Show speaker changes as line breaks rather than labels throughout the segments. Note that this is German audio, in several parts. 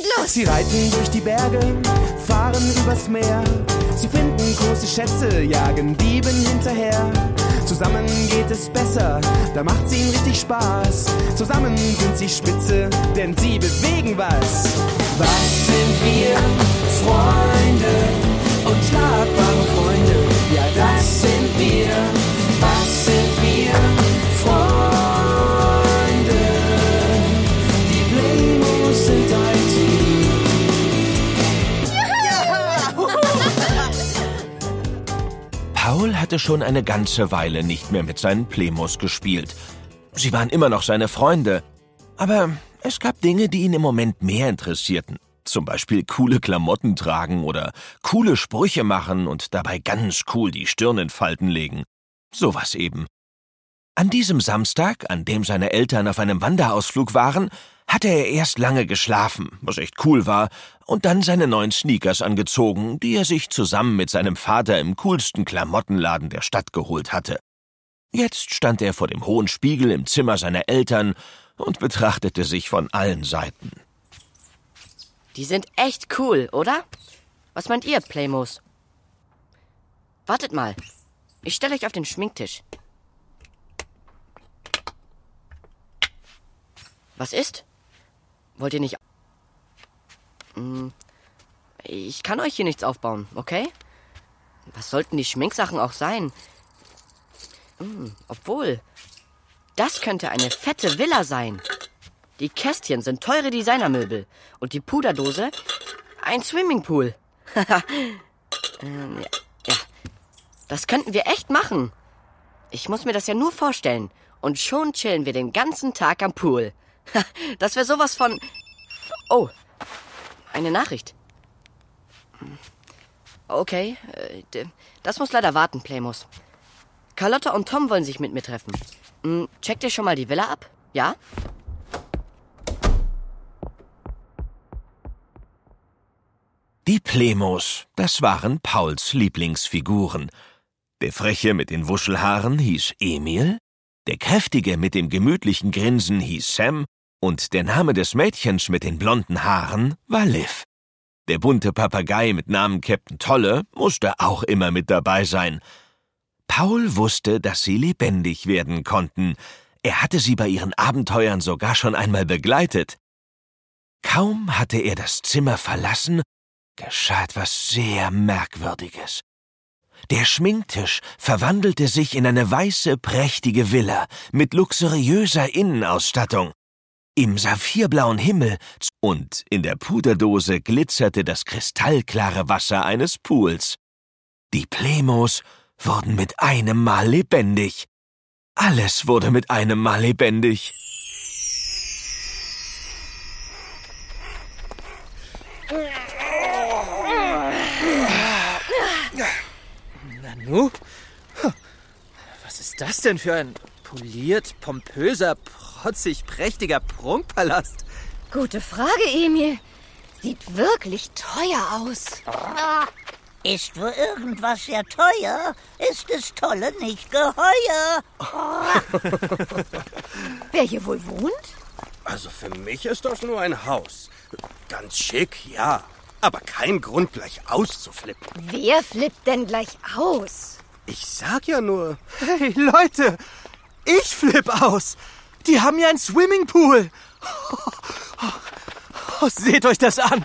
endlos.
Sie reiten durch die Berge, fahren übers Meer. Sie finden große Schätze, jagen Dieben hinterher. Zusammen geht es besser, da macht's ihnen richtig Spaß. Zusammen sind sie spitze, denn sie bewegen was. Was sind wir? Freunde und schlagbare
hatte schon eine ganze Weile nicht mehr mit seinen Plemos gespielt. Sie waren immer noch seine Freunde. Aber es gab Dinge, die ihn im Moment mehr interessierten. Zum Beispiel coole Klamotten tragen oder coole Sprüche machen und dabei ganz cool die Stirn in Falten legen. Sowas eben. An diesem Samstag, an dem seine Eltern auf einem Wanderausflug waren, hatte er erst lange geschlafen, was echt cool war, und dann seine neuen Sneakers angezogen, die er sich zusammen mit seinem Vater im coolsten Klamottenladen der Stadt geholt hatte. Jetzt stand er vor dem hohen Spiegel im Zimmer seiner Eltern und betrachtete sich von allen Seiten.
Die sind echt cool, oder? Was meint ihr, Playmos? Wartet mal. Ich stelle euch auf den Schminktisch. Was ist? Wollt ihr nicht... Hm, Ich kann euch hier nichts aufbauen, okay? Was sollten die Schminksachen auch sein? Hm, Obwohl, das könnte eine fette Villa sein. Die Kästchen sind teure Designermöbel und die Puderdose ein Swimmingpool. ähm, ja, ja, das könnten wir echt machen. Ich muss mir das ja nur vorstellen und schon chillen wir den ganzen Tag am Pool. das wäre sowas von... Oh, eine Nachricht. Okay, äh, das muss leider warten, Playmos. Carlotta und Tom wollen sich mit mir treffen. Hm, Checkt ihr schon mal die Villa ab? Ja?
Die Plemos, das waren Pauls Lieblingsfiguren. Der Freche mit den Wuschelhaaren hieß Emil, der Kräftige mit dem gemütlichen Grinsen hieß Sam und der Name des Mädchens mit den blonden Haaren war Liv. Der bunte Papagei mit Namen Captain Tolle musste auch immer mit dabei sein. Paul wusste, dass sie lebendig werden konnten. Er hatte sie bei ihren Abenteuern sogar schon einmal begleitet. Kaum hatte er das Zimmer verlassen, geschah etwas sehr Merkwürdiges. Der Schminktisch verwandelte sich in eine weiße, prächtige Villa mit luxuriöser Innenausstattung. Im saphirblauen Himmel und in der Puderdose glitzerte das kristallklare Wasser eines Pools. Die Plemos wurden mit einem Mal lebendig. Alles wurde mit einem Mal lebendig.
Nanu? Was ist das denn für ein poliert, pompöser, protzig, prächtiger Prunkpalast?
Gute Frage, Emil. Sieht wirklich teuer aus.
Ah, Ist wohl irgendwas sehr teuer, ist es tolle nicht geheuer.
Wer hier wohl wohnt?
Also für mich ist das nur ein Haus. Ganz schick, ja. Aber kein Grund, gleich auszuflippen.
Wer flippt denn gleich aus?
Ich sag ja nur.
Hey, Leute! Ich flipp aus! Die haben ja einen Swimmingpool! Oh, seht euch das an!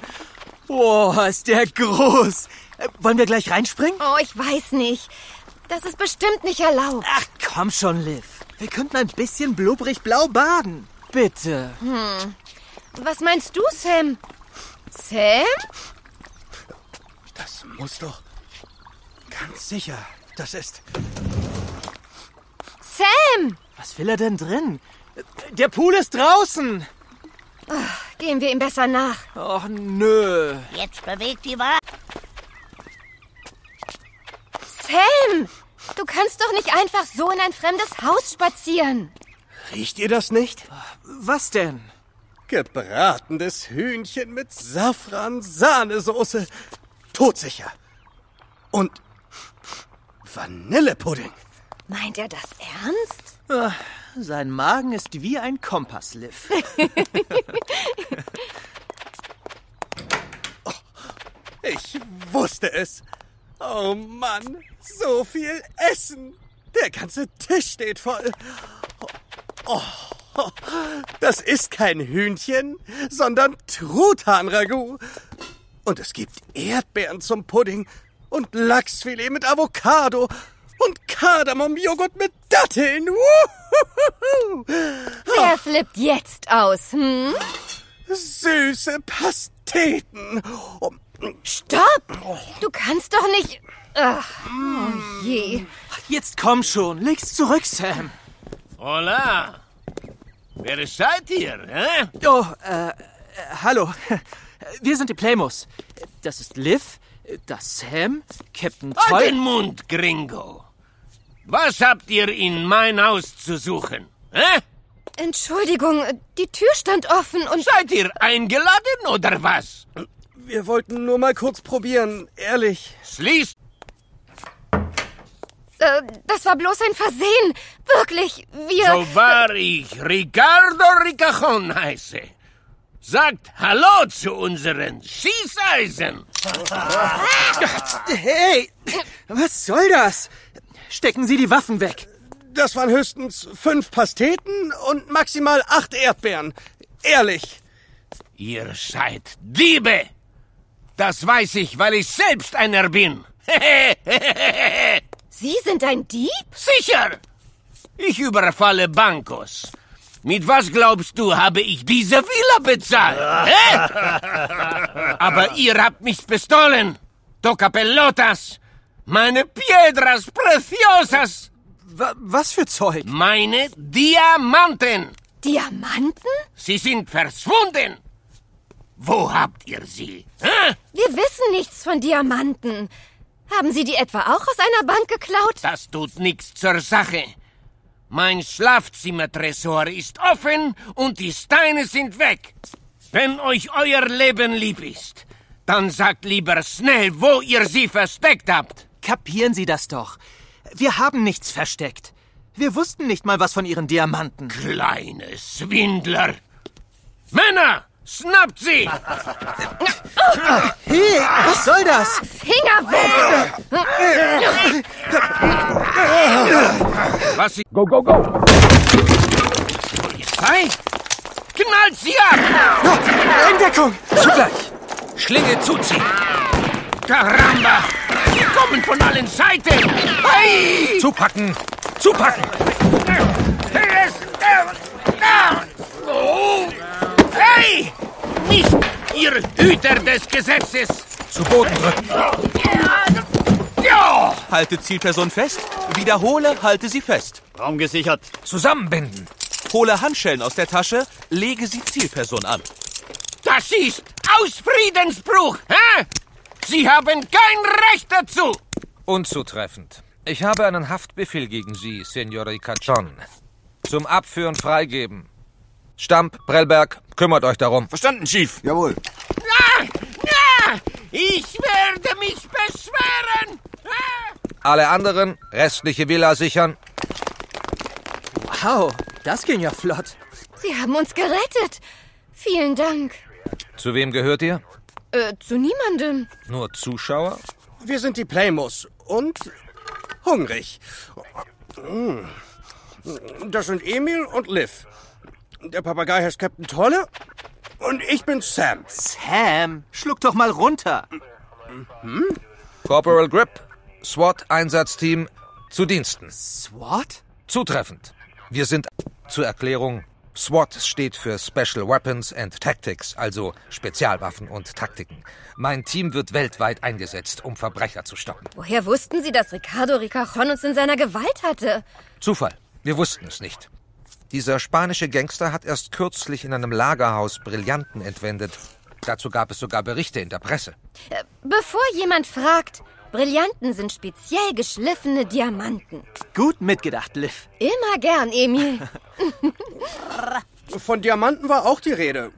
Boah, ist der groß! Äh, wollen wir gleich reinspringen?
Oh, ich weiß nicht. Das ist bestimmt nicht erlaubt.
Ach, komm schon, Liv. Wir könnten ein bisschen blubbrig blau baden. Bitte.
Was meinst du, Sam? Sam?
Das muss doch. Ganz sicher. Das ist.
Sam!
Was will er denn drin? Der Pool ist draußen!
Gehen wir ihm besser nach.
Och, nö.
Jetzt bewegt die Waage.
Sam! Du kannst doch nicht einfach so in ein fremdes Haus spazieren.
Riecht ihr das nicht?
Was denn?
Gebratenes Hühnchen mit Safran, Sahnesoße. Todsicher. Und Vanillepudding.
Meint er das ernst?
Ah, Sein Magen ist wie ein Kompass, Liv.
Ich wusste es. Oh Mann, so viel Essen. Der ganze Tisch steht voll. Oh, das ist kein Hühnchen, sondern Truthahn-Ragout. Und es gibt Erdbeeren zum Pudding und Lachsfilet mit Avocado und Kardamomjoghurt mit Datteln.
Wer flippt jetzt aus, hm?
Süße Pasteten. Oh,
Stopp! Du kannst doch nicht... Ach, oh je.
Jetzt komm schon, leg's zurück, Sam.
Hola. Wer seid ihr, hä?
Oh, äh, äh, hallo. Wir sind die Playmos. Das ist Liv, das Sam, Captain
Halt
Toy.
den Mund, Gringo. Was habt ihr in mein Haus zu suchen? Hä?
Entschuldigung, die Tür stand offen und...
Seid ihr eingeladen oder was?
wir wollten nur mal kurz probieren, ehrlich.
Schließt
Äh, das war bloß ein Versehen. Wirklich, wir...
so wahr ich Ricardo Ricajon heiße. Sagt Hallo zu unseren Schießeisen.
Hey, was soll das? Stecken Sie die Waffen weg.
Das waren höchstens fünf Pasteten und maximal acht Erdbeeren. Ehrlich.
Ihr seid Diebe. Das weiß ich, weil ich selbst einer bin.
Sie sind ein Dieb?
Sicher! Ich überfalle Bankos. Mit was glaubst du, habe ich diese Villa bezahlt? Hä? Aber ihr habt mich bestohlen. Toca pelotas. Meine piedras preciosas.
Wa was für Zeug?
Meine Diamanten.
Diamanten?
Sie sind verschwunden. Wo habt ihr sie? Hä?
Wir wissen nichts von Diamanten. Haben Sie die etwa auch aus einer Bank geklaut?
Das tut nichts zur Sache. Mein Schlafzimmertresor ist offen und die Steine sind weg. Wenn euch euer Leben lieb ist, dann sagt lieber schnell, wo ihr sie versteckt habt.
Kapieren Sie das doch. Wir haben nichts versteckt. Wir wussten nicht mal was von Ihren Diamanten.
Kleine Swindler. Männer, schnappt sie!
Hey, was soll das?
Finger weg!
Was sie... Go, go, go! Polizei? Knallt sie ab!
In Deckung!
Zugleich! Schlinge zuziehen!
Caramba! Sie kommen von allen Seiten! Hey!
Zupacken! Zupacken!
Oh! Hey! Nicht ihr Hüter des Gesetzes!
Zu Boden drücken!
Ja!
Halte Zielperson fest. Wiederhole, halte sie fest.
Raum gesichert.
Zusammenbinden!
Hole Handschellen aus der Tasche, lege sie Zielperson an.
Das ist aus Friedensbruch! Hä? Sie haben kein Recht dazu!
Unzutreffend. Ich habe einen Haftbefehl gegen Sie, Senorita John. Zum Abführen freigeben. Stamp, Prellberg, kümmert euch darum.
Verstanden, Chief.
Jawohl.
Ah, ah, ich werde mich beschweren!
Alle anderen, restliche Villa sichern.
Wow, das ging ja flott.
Sie haben uns gerettet. Vielen Dank.
Zu wem gehört ihr?
Äh, zu niemandem.
Nur Zuschauer?
Wir sind die Playmos und hungrig. Mm. Das sind Emil und Liv. Der Papagei heißt Captain Tolle und ich bin Sam.
Sam, schluck doch mal runter.
Corporal Grip, SWAT-Einsatzteam zu Diensten.
SWAT?
Zutreffend. Wir sind zur Erklärung. SWAT steht für Special Weapons and Tactics, also Spezialwaffen und Taktiken. Mein Team wird weltweit eingesetzt, um Verbrecher zu stoppen.
Woher wussten Sie, dass Ricardo Ricajon uns in seiner Gewalt hatte?
Zufall. Wir wussten es nicht. Dieser spanische Gangster hat erst kürzlich in einem Lagerhaus Brillanten entwendet. Dazu gab es sogar Berichte in der Presse.
Äh, Bevor jemand fragt, Brillanten sind speziell geschliffene Diamanten.
Gut mitgedacht, Liv.
Immer gern, Emil.
Von Diamanten war auch die Rede.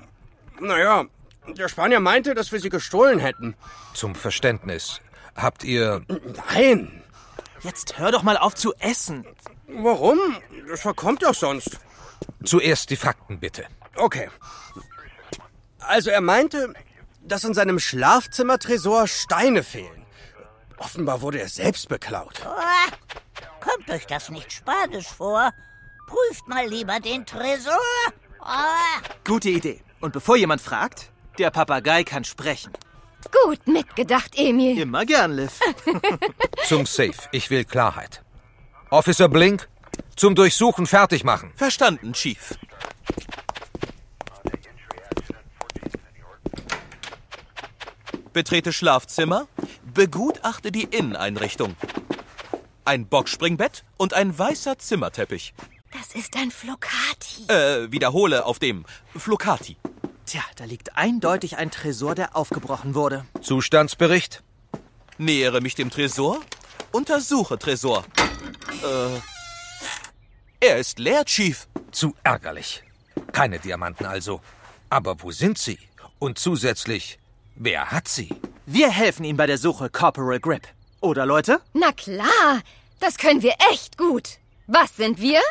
Naja, der Spanier meinte, dass wir sie gestohlen hätten.
Zum Verständnis. Habt ihr...
Nein.
Jetzt hör doch mal auf zu essen.
Warum? Das verkommt doch sonst.
Zuerst die Fakten, bitte.
Okay. Also er meinte, dass in seinem Schlafzimmertresor Steine fehlen. Offenbar wurde er selbst beklaut.
Oh, kommt euch das nicht spanisch vor? Prüft mal lieber den Tresor. Oh.
Gute Idee. Und bevor jemand fragt, der Papagei kann sprechen.
Gut mitgedacht, Emil.
Immer gern, Liv.
Zum Safe. Ich will Klarheit. Officer Blink, zum Durchsuchen fertig machen.
Verstanden, Chief. Betrete Schlafzimmer, begutachte die Inneneinrichtung. Ein Boxspringbett und ein weißer Zimmerteppich.
Das ist ein Flocati.
Äh, wiederhole auf dem Flocati.
Tja, da liegt eindeutig ein Tresor, der aufgebrochen wurde.
Zustandsbericht?
Nähere mich dem Tresor, untersuche Tresor. Äh, er ist leer, Chief.
Zu ärgerlich. Keine Diamanten also. Aber wo sind sie? Und zusätzlich, wer hat sie?
Wir helfen Ihnen bei der Suche, Corporal Grip. Oder, Leute?
Na klar, das können wir echt gut. Was sind wir?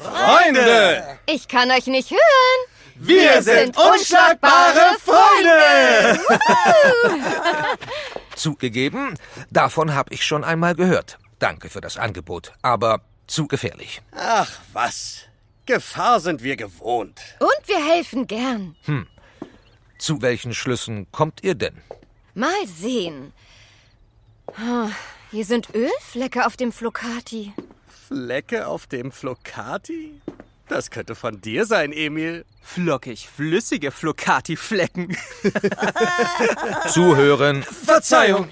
Freunde!
Ich kann euch nicht hören.
Wir sind unschlagbare Freunde!
Zugegeben, davon habe ich schon einmal gehört. Danke für das Angebot, aber zu gefährlich.
Ach was. Gefahr sind wir gewohnt.
Und wir helfen gern.
Hm. Zu welchen Schlüssen kommt ihr denn?
Mal sehen. Ah, Hier sind Ölflecke auf dem Flocati.
Flecke auf dem Flocati? Das könnte von dir sein, Emil.
Flockig, flüssige Flocati-Flecken.
Zuhören.
Verzeihung.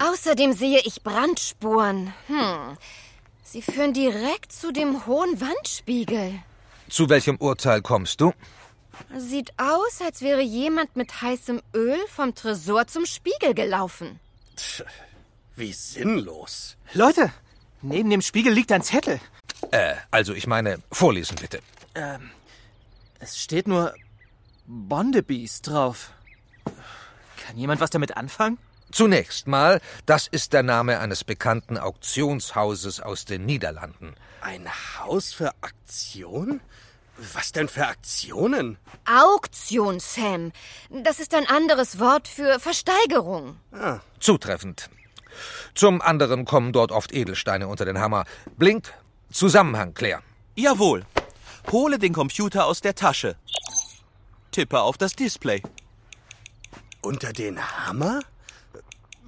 Außerdem sehe ich Brandspuren. Hm. Sie führen direkt zu dem hohen Wandspiegel.
Zu welchem Urteil kommst du?
Sieht aus, als wäre jemand mit heißem Öl vom Tresor zum Spiegel gelaufen.
Tch, Wie sinnlos.
Leute, neben dem Spiegel liegt ein Zettel.
Äh, also ich meine, vorlesen bitte.
Ähm, es steht nur Bondebees drauf. Kann jemand was damit anfangen?
Zunächst mal, das ist der Name eines bekannten Auktionshauses aus den Niederlanden.
Ein Haus für Aktion? Was denn für Aktionen?
Auktion, Sam. Das ist ein anderes Wort für Versteigerung.
Zutreffend. Zum anderen kommen dort oft Edelsteine unter den Hammer. Blink, Zusammenhang klären.
Jawohl. Hole den Computer aus der Tasche. Tippe auf das Display.
Unter den Hammer?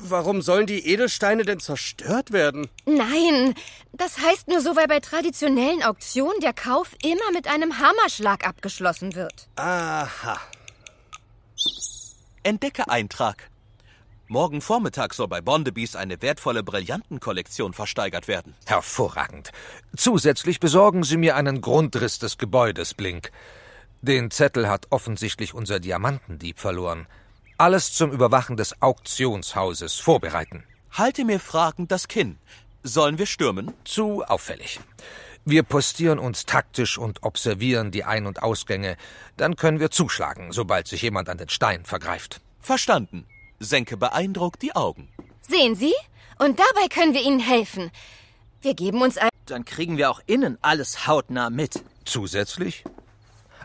Warum sollen die Edelsteine denn zerstört werden?
Nein, das heißt nur so, weil bei traditionellen Auktionen der Kauf immer mit einem Hammerschlag abgeschlossen wird.
Aha.
Entdecke Eintrag. Morgen Vormittag soll bei Bondebees eine wertvolle Brillantenkollektion versteigert werden.
Hervorragend. Zusätzlich besorgen Sie mir einen Grundriss des Gebäudes, Blink. Den Zettel hat offensichtlich unser Diamantendieb verloren. Alles zum Überwachen des Auktionshauses vorbereiten.
Halte mir fragend das Kinn. Sollen wir stürmen?
Zu auffällig. Wir postieren uns taktisch und observieren die Ein- und Ausgänge. Dann können wir zuschlagen, sobald sich jemand an den Stein vergreift.
Verstanden. Senke beeindruckt die Augen.
Sehen Sie? Und dabei können wir Ihnen helfen. Wir geben uns ein.
Dann kriegen wir auch innen alles hautnah mit.
Zusätzlich?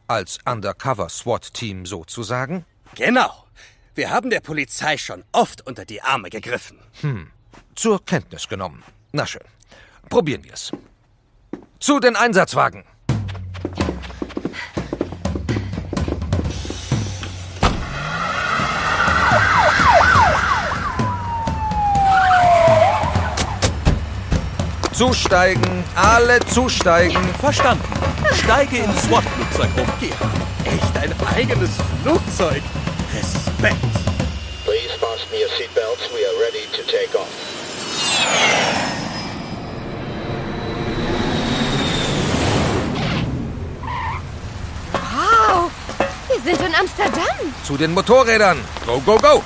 Als Undercover-SWAT-Team sozusagen?
Genau. Wir haben der Polizei schon oft unter die Arme gegriffen.
Hm. Zur Kenntnis genommen. Na schön. Probieren wir's. Zu den Einsatzwagen. Zusteigen, alle zusteigen.
Verstanden. Steige ins SWAT-Flugzeug um.
Geh. Echt ein eigenes Flugzeug. Respekt.
Please fasten your seatbelts. We are ready to take off.
Wow! Wir sind in Amsterdam.
Zu den Motorrädern. Go, go, go.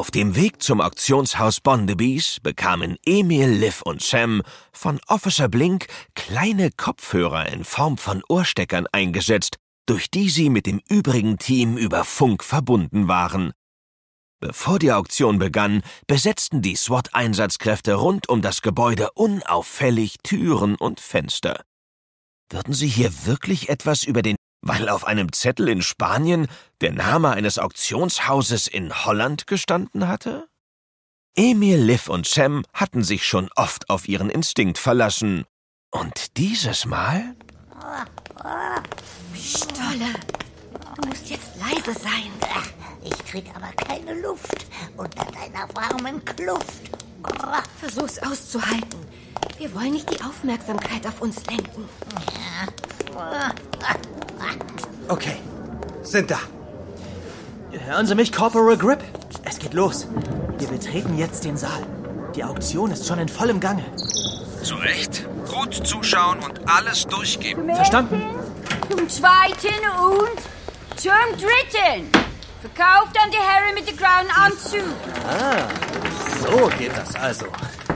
Auf dem Weg zum Auktionshaus Bondebees bekamen Emil, Liv und Sam von Officer Blink kleine Kopfhörer in Form von Ohrsteckern eingesetzt, durch die sie mit dem übrigen Team über Funk verbunden waren. Bevor die Auktion begann, besetzten die SWAT-Einsatzkräfte rund um das Gebäude unauffällig Türen und Fenster. Würden sie hier wirklich etwas über den, weil auf einem Zettel in Spanien der Name eines Auktionshauses in Holland gestanden hatte? Emil, Liv und Sam hatten sich schon oft auf ihren Instinkt verlassen. Und dieses Mal?
Stolle, du musst jetzt leise sein.
Ich krieg aber keine Luft unter deiner warmen Kluft.
Versuch's auszuhalten. Wir wollen nicht die Aufmerksamkeit auf uns lenken.
Okay, sind da.
Hören Sie mich, Corporal Grip? Es geht los. Wir betreten jetzt den Saal. Die Auktion ist schon in vollem Gange.
Zu Recht. Gut zuschauen und alles durchgeben.
Verstanden?
Zum zweiten und zum dritten. Verkauft an die Herren mit dem grauen Anzug.
Ah, so geht das also.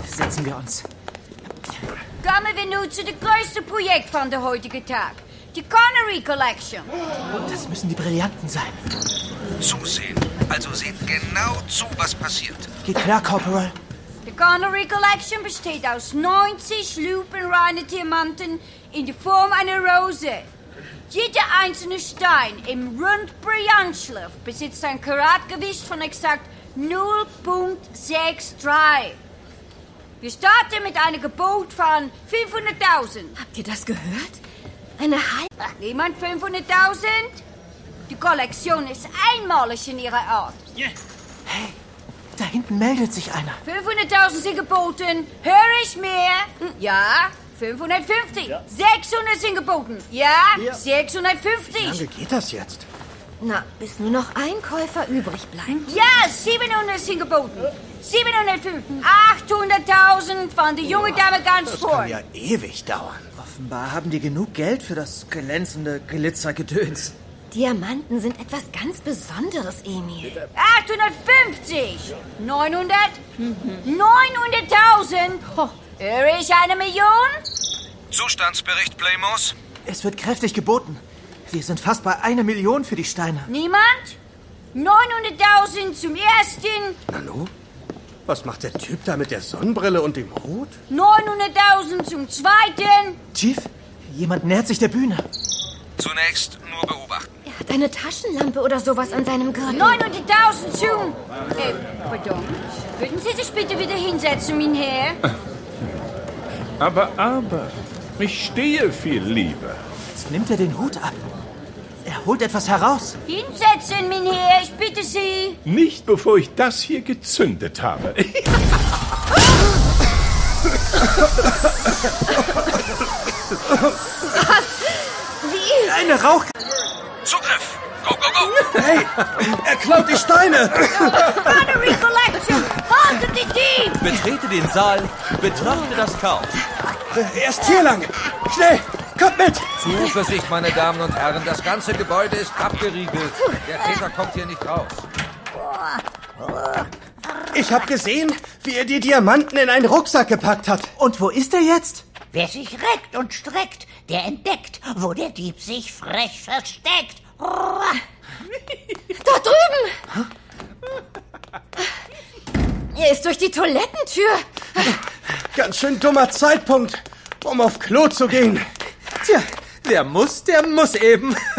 Setzen wir uns.
Kommen wir nun zu dem größten Projekt von der heutigen Tag. Die Connery Collection.
Das müssen die Brillanten sein.
Zusehen. Also seht genau zu, was passiert.
Geht klar, Corporal.
Die Connery Collection besteht aus 90 lupenreinen Diamanten in der Form einer Rose. Jeder einzelne Stein im Rundbrillantschliff besitzt ein Karatgewicht von exakt 0,63. Wir starten mit einem Gebot von 500.000.
Habt ihr das gehört? Eine halbe.
Niemand 500.000? Die Kollektion ist einmalig in ihrer Art.
Hey, da hinten meldet sich einer.
500.000 sind geboten. Höre ich mehr? Ja. 550. 600 sind geboten. Ja.
Ja.
650.
Wie lange geht das jetzt?
Na, bis nur noch ein Käufer übrig bleibt.
Ja, 700 sind geboten. 705. 800.000 von der junge Dame ganz
Das
vor.
kann ja ewig dauern.
Offenbar haben die genug Geld für das glänzende Glitzergedöns.
Diamanten sind etwas ganz Besonderes, Emil.
850. 900. 900.000. Ho, Höre ich eine Million?
Zustandsbericht, Playmos?
Es wird kräftig geboten. Wir sind fast bei einer Million für die Steine.
Niemand? 900.000 zum ersten.
Nanu? Was macht der Typ da mit der Sonnenbrille und dem Hut?
900.000 zum zweiten.
Chief, jemand nähert sich der Bühne.
Zunächst nur beobachten.
Er hat eine Taschenlampe oder sowas an seinem Gürtel.
900.000 zum... Äh, pardon. Würden Sie sich bitte wieder hinsetzen, mein Herr?
Aber, aber, ich stehe viel lieber.
Jetzt nimmt er den Hut ab. Er holt etwas heraus.
Hinsetzen, mein Herr, ich bitte Sie.
Nicht bevor ich das hier gezündet habe.
Wie?
Eine Rauch...
Zugriff! Go, go, go!
Hey, er klaut die Steine!
Collection, haltet die Dieb!
Betrete den Saal, betrachte das Chaos.
Er ist hier lang! Schnell, kommt mit!
Zuversicht, meine Damen und Herren, das ganze Gebäude ist abgeriegelt. Der Täter kommt hier nicht raus.
Ich hab gesehen, wie er die Diamanten in einen Rucksack gepackt hat.
Und wo ist er jetzt?
Wer sich reckt und streckt, der entdeckt, wo der Dieb sich frech versteckt.
Da drüben! Er ist durch die Toilettentür.
Ganz schön dummer Zeitpunkt, um auf Klo zu gehen.
Tja, der muss, der muss eben.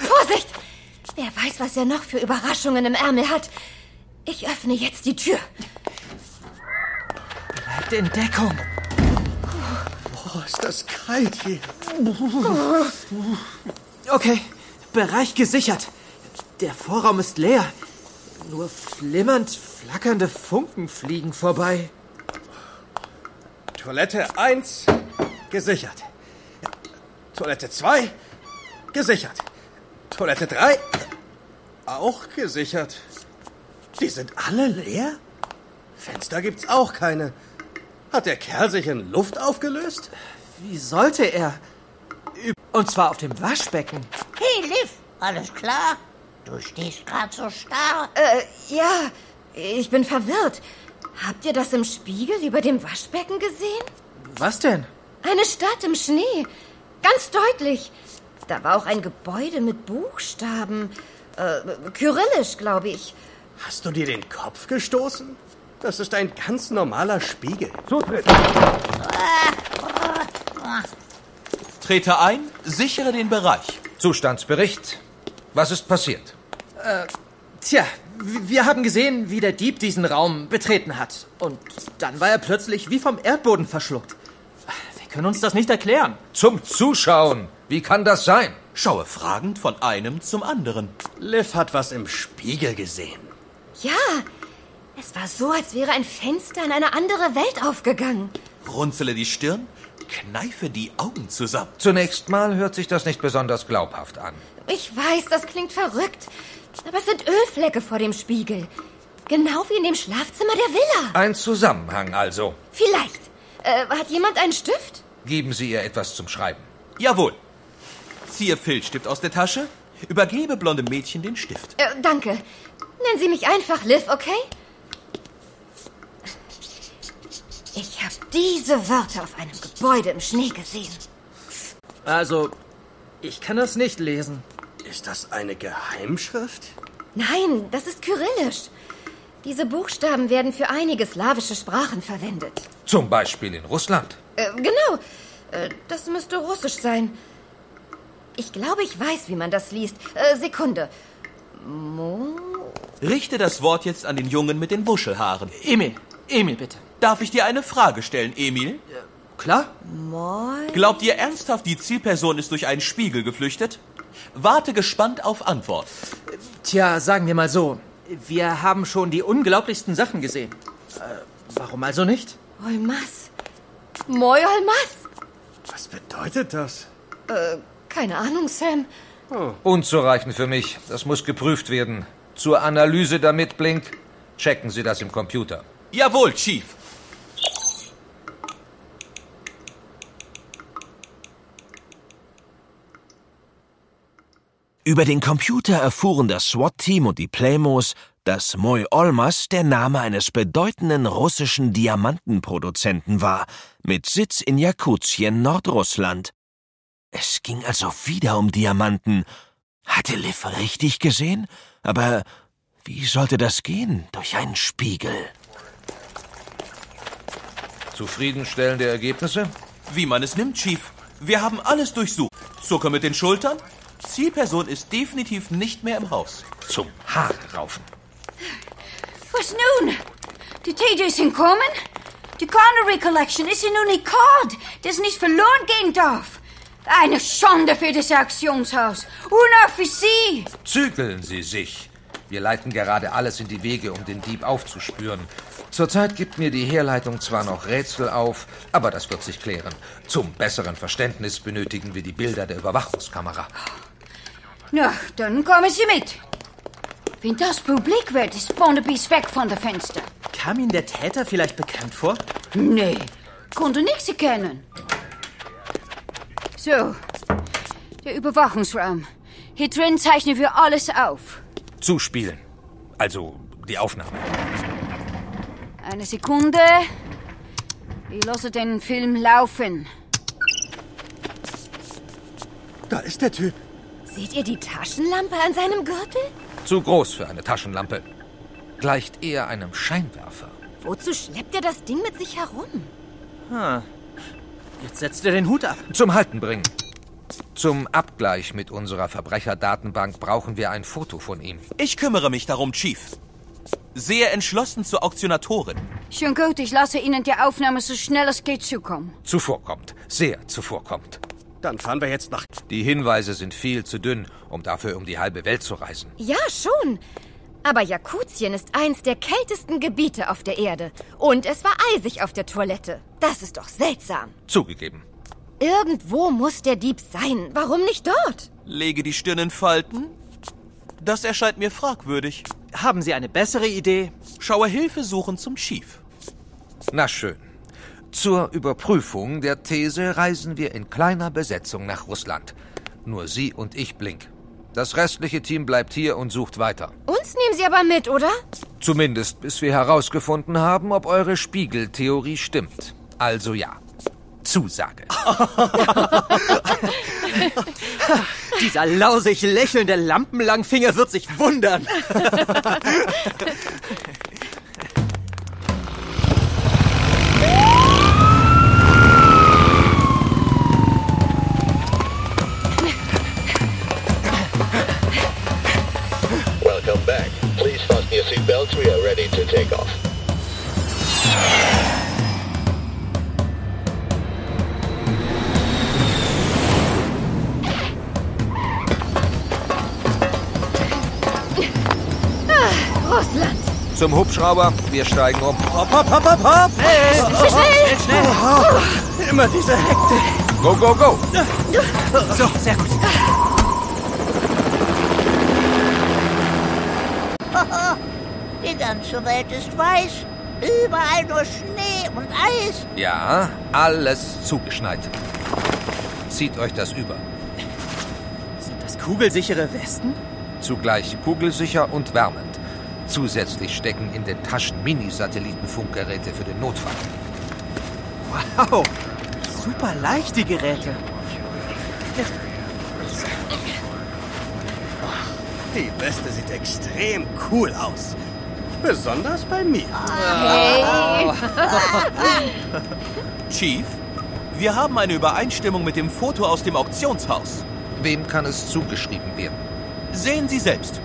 Vorsicht! Wer weiß, was er noch für Überraschungen im Ärmel hat. Ich öffne jetzt die Tür.
Bleibt in Deckung.
Oh, ist das kalt hier.
Okay, Bereich gesichert. Der Vorraum ist leer. Nur flimmernd flackernde Funken fliegen vorbei.
Toilette 1 gesichert. Toilette 2 gesichert. Toilette 3 auch gesichert. Die sind alle leer? Fenster gibt's auch keine. Hat der Kerl sich in Luft aufgelöst?
Wie sollte er? Und zwar auf dem Waschbecken.
Hey, Liv, alles klar? Du stehst grad so starr.
Äh, ja, ich bin verwirrt. Habt ihr das im Spiegel über dem Waschbecken gesehen?
Was denn?
Eine Stadt im Schnee. Ganz deutlich. Da war auch ein Gebäude mit Buchstaben. Äh, Kyrillisch, glaube ich.
Hast du dir den Kopf gestoßen? Das ist ein ganz normaler Spiegel.
Zutritt!
Trete ein, sichere den Bereich.
Zustandsbericht. Was ist passiert?
Äh, tja, wir haben gesehen, wie der Dieb diesen Raum betreten hat. Und dann war er plötzlich wie vom Erdboden verschluckt. Wir können uns das nicht erklären.
Zum Zuschauen. Wie kann das sein?
Schaue fragend von einem zum anderen.
Liv hat was im Spiegel gesehen.
Ja, es war so, als wäre ein Fenster in eine andere Welt aufgegangen.
Runzele die Stirn, kneife die Augen zusammen.
Zunächst mal hört sich das nicht besonders glaubhaft an.
Ich weiß, das klingt verrückt. Aber es sind Ölflecke vor dem Spiegel. Genau wie in dem Schlafzimmer der Villa.
Ein Zusammenhang also.
Vielleicht. Äh, hat jemand einen Stift?
Geben Sie ihr etwas zum Schreiben.
Jawohl. Ziehe Filzstift aus der Tasche, übergebe blondem Mädchen den Stift.
Äh, danke. Nennen Sie mich einfach Liv, okay? Ich habe diese Wörter auf einem Gebäude im Schnee gesehen.
Also, ich kann das nicht lesen.
Ist das eine Geheimschrift?
Nein, das ist Kyrillisch. Diese Buchstaben werden für einige slawische Sprachen verwendet.
Zum Beispiel in Russland.
Äh, genau. Äh, das müsste Russisch sein. Ich glaube, ich weiß, wie man das liest. Äh, Sekunde. Mo.
Richte das Wort jetzt an den Jungen mit den Wuschelhaaren.
Emil, Emil, bitte.
Darf ich dir eine Frage stellen, Emil?
Klar.
Moi.
Glaubt ihr ernsthaft, die Zielperson ist durch einen Spiegel geflüchtet? Warte gespannt auf Antwort.
Tja, sagen wir mal so. Wir haben schon die unglaublichsten Sachen gesehen. Äh, warum also nicht?
Olmas. Moi Olmas.
Was bedeutet das?
Äh, keine Ahnung, Sam.
Oh. Unzureichend für mich. Das muss geprüft werden. Zur Analyse damit, Blink. Checken Sie das im Computer.
Jawohl, Chief.
Über den Computer erfuhren das SWAT-Team und die Playmos, dass Moy Olmas der Name eines bedeutenden russischen Diamantenproduzenten war, mit Sitz in Jakutien, Nordrussland. Es ging also wieder um Diamanten. Hatte Liv richtig gesehen? Aber wie sollte das gehen? Durch einen Spiegel.
Zufriedenstellende Ergebnisse?
Wie man es nimmt, Chief. Wir haben alles durchsucht. Zucker mit den Schultern? Zielperson ist definitiv nicht mehr im Haus.
Zum Haare raufen.
Was nun? Die TJ sind kommen? Die Connery Collection ist ein Unikat, das nicht verloren gehen darf. Eine Schande für das Auktionshaus. Und auch für Sie.
Zügeln Sie sich. Wir leiten gerade alles in die Wege, um den Dieb aufzuspüren. Zurzeit gibt mir die Herleitung zwar noch Rätsel auf, aber das wird sich klären. Zum besseren Verständnis benötigen wir die Bilder der Überwachungskamera.
Na, dann kommen Sie mit. Wenn das publik wird, ist Bonnebies weg von der Fenster.
Kam Ihnen der Täter vielleicht bekannt vor?
Nee, konnte nichts erkennen. So, der Überwachungsraum. Hier drin zeichnen wir alles auf.
Zuspielen. Also die Aufnahme.
Eine Sekunde. Ich lasse den Film laufen.
Da ist der Typ.
Seht ihr die Taschenlampe an seinem Gürtel?
Zu groß für eine Taschenlampe. Gleicht eher einem Scheinwerfer.
Wozu schleppt er das Ding mit sich herum?
Hm. Jetzt setzt er den Hut ab.
Zum Halten bringen. Zum Abgleich mit unserer Verbrecherdatenbank brauchen wir ein Foto von ihm.
Ich kümmere mich darum, Chief. Sehr entschlossen zur Auktionatorin.
Schon gut, ich lasse Ihnen die Aufnahme so schnell es geht zukommen.
Zuvorkommt. Sehr zuvorkommt.
Dann fahren wir jetzt nach.
Die Hinweise sind viel zu dünn, um dafür um die halbe Welt zu reisen.
Ja, schon. Aber Jakutien ist eins der kältesten Gebiete auf der Erde. Und es war eisig auf der Toilette. Das ist doch seltsam.
Zugegeben.
Irgendwo muss der Dieb sein. Warum nicht dort?
Lege die Stirn in Falten. Das erscheint mir fragwürdig.
Haben Sie eine bessere Idee?
Schaue Hilfe suchen zum Chief.
Na schön. Zur Überprüfung der These reisen wir in kleiner Besetzung nach Russland. Nur Sie und ich, Blink. Das restliche Team bleibt hier und sucht weiter.
Uns nehmen Sie aber mit, oder?
Zumindest bis wir herausgefunden haben, ob eure Spiegeltheorie stimmt. Also ja. Zusage.
Dieser lausig lächelnde Lampenlangfinger wird sich wundern.
to take off.
Ah, Russland.
Zum Hubschrauber, wir steigen um.
Hopp, hopp, hopp, hopp, hopp. Hey,
Schnell, schnell.
schnell. Oh, immer diese Hektik.
Go, go, go!
So, sehr gut.
Ganze Welt ist weiß. Überall nur Schnee und Eis.
Ja, alles zugeschneit. Zieht euch das über.
Sind das kugelsichere Westen?
Zugleich kugelsicher und wärmend. Zusätzlich stecken in den Taschen Mini-Satellitenfunkgeräte für den Notfall.
Wow, super leicht die Geräte.
Die Weste sieht extrem cool aus. Besonders bei mir.
Hey.
Chief, wir haben eine Übereinstimmung mit dem Foto aus dem Auktionshaus.
Wem kann es zugeschrieben werden?
Sehen Sie selbst.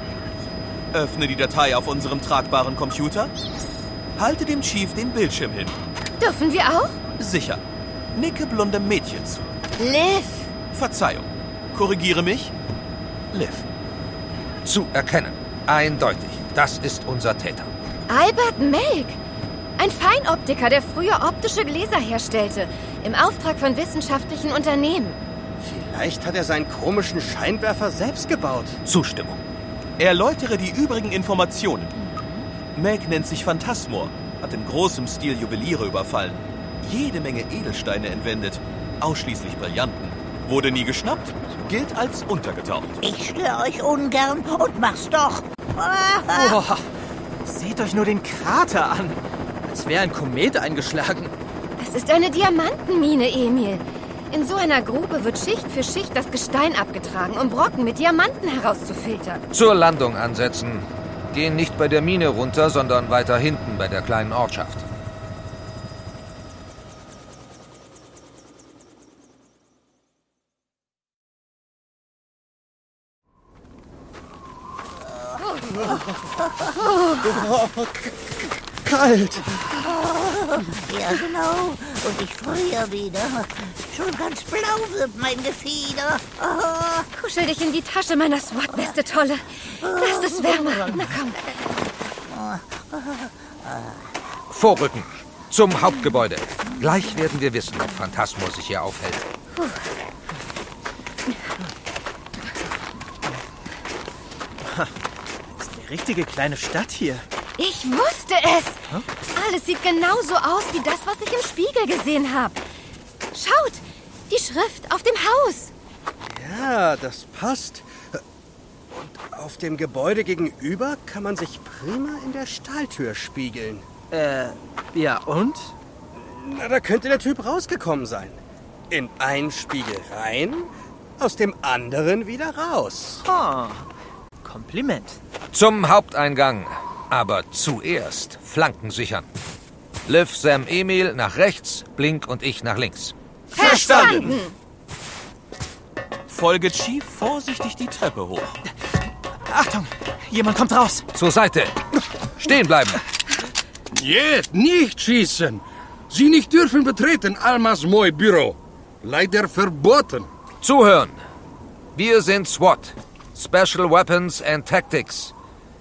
Öffne die Datei auf unserem tragbaren Computer. Halte dem Chief den Bildschirm hin.
Dürfen wir auch?
Sicher. Nicke blondem Mädchen zu.
Liv.
Verzeihung. Korrigiere mich. Liv.
Zu erkennen. Eindeutig. Das ist unser Täter.
Albert Melk. Ein Feinoptiker, der früher optische Gläser herstellte. Im Auftrag von wissenschaftlichen Unternehmen.
Vielleicht hat er seinen komischen Scheinwerfer selbst gebaut.
Zustimmung.
Erläutere die übrigen Informationen. Meg nennt sich Phantasmor, hat in großem Stil Juweliere überfallen, jede Menge Edelsteine entwendet, ausschließlich Brillanten, wurde nie geschnappt, gilt als untergetaucht.
Ich störe euch ungern und mach's doch.
Boah, seht euch nur den Krater an. Als wäre ein Komet eingeschlagen.
Das ist eine Diamantenmine, Emil. In so einer Grube wird Schicht für Schicht das Gestein abgetragen, um Brocken mit Diamanten herauszufiltern.
Zur Landung ansetzen. Gehen nicht bei der Mine runter, sondern weiter hinten bei der kleinen Ortschaft.
Kalt.
ja, genau. Und ich friere wieder. Schon ganz blau wird mein Gefieder. Ah,
Kuschel dich in die Tasche meiner SWAT-Weste, Tolle. Da ist es wärmer. Na komm.
Vorrücken. Zum Hauptgebäude. Gleich werden wir wissen, ob Phantasmo sich hier aufhält.
Das eine richtige kleine Stadt hier.
Ich wusste es. Alles sieht genauso aus wie das, was ich im Spiegel gesehen habe. Schaut, die Schrift auf dem Haus.
Ja, das passt. Und auf dem Gebäude gegenüber kann man sich prima in der Stahltür spiegeln.
Äh, ja und?
Na, da könnte der Typ rausgekommen sein. In einen Spiegel rein, aus dem anderen wieder raus.
Oh, Kompliment.
Zum Haupteingang. Aber zuerst Flanken sichern. Liv, Sam, Emil nach rechts, Blink und ich nach links.
Verstanden.
Folge Chief vorsichtig die Treppe hoch.
Achtung, jemand kommt raus.
Zur Seite. Stehen bleiben.
Jetzt nicht schießen. Sie nicht dürfen betreten Almas Moy Büro. Leider verboten.
Zuhören. Wir sind SWAT. Special Weapons and Tactics.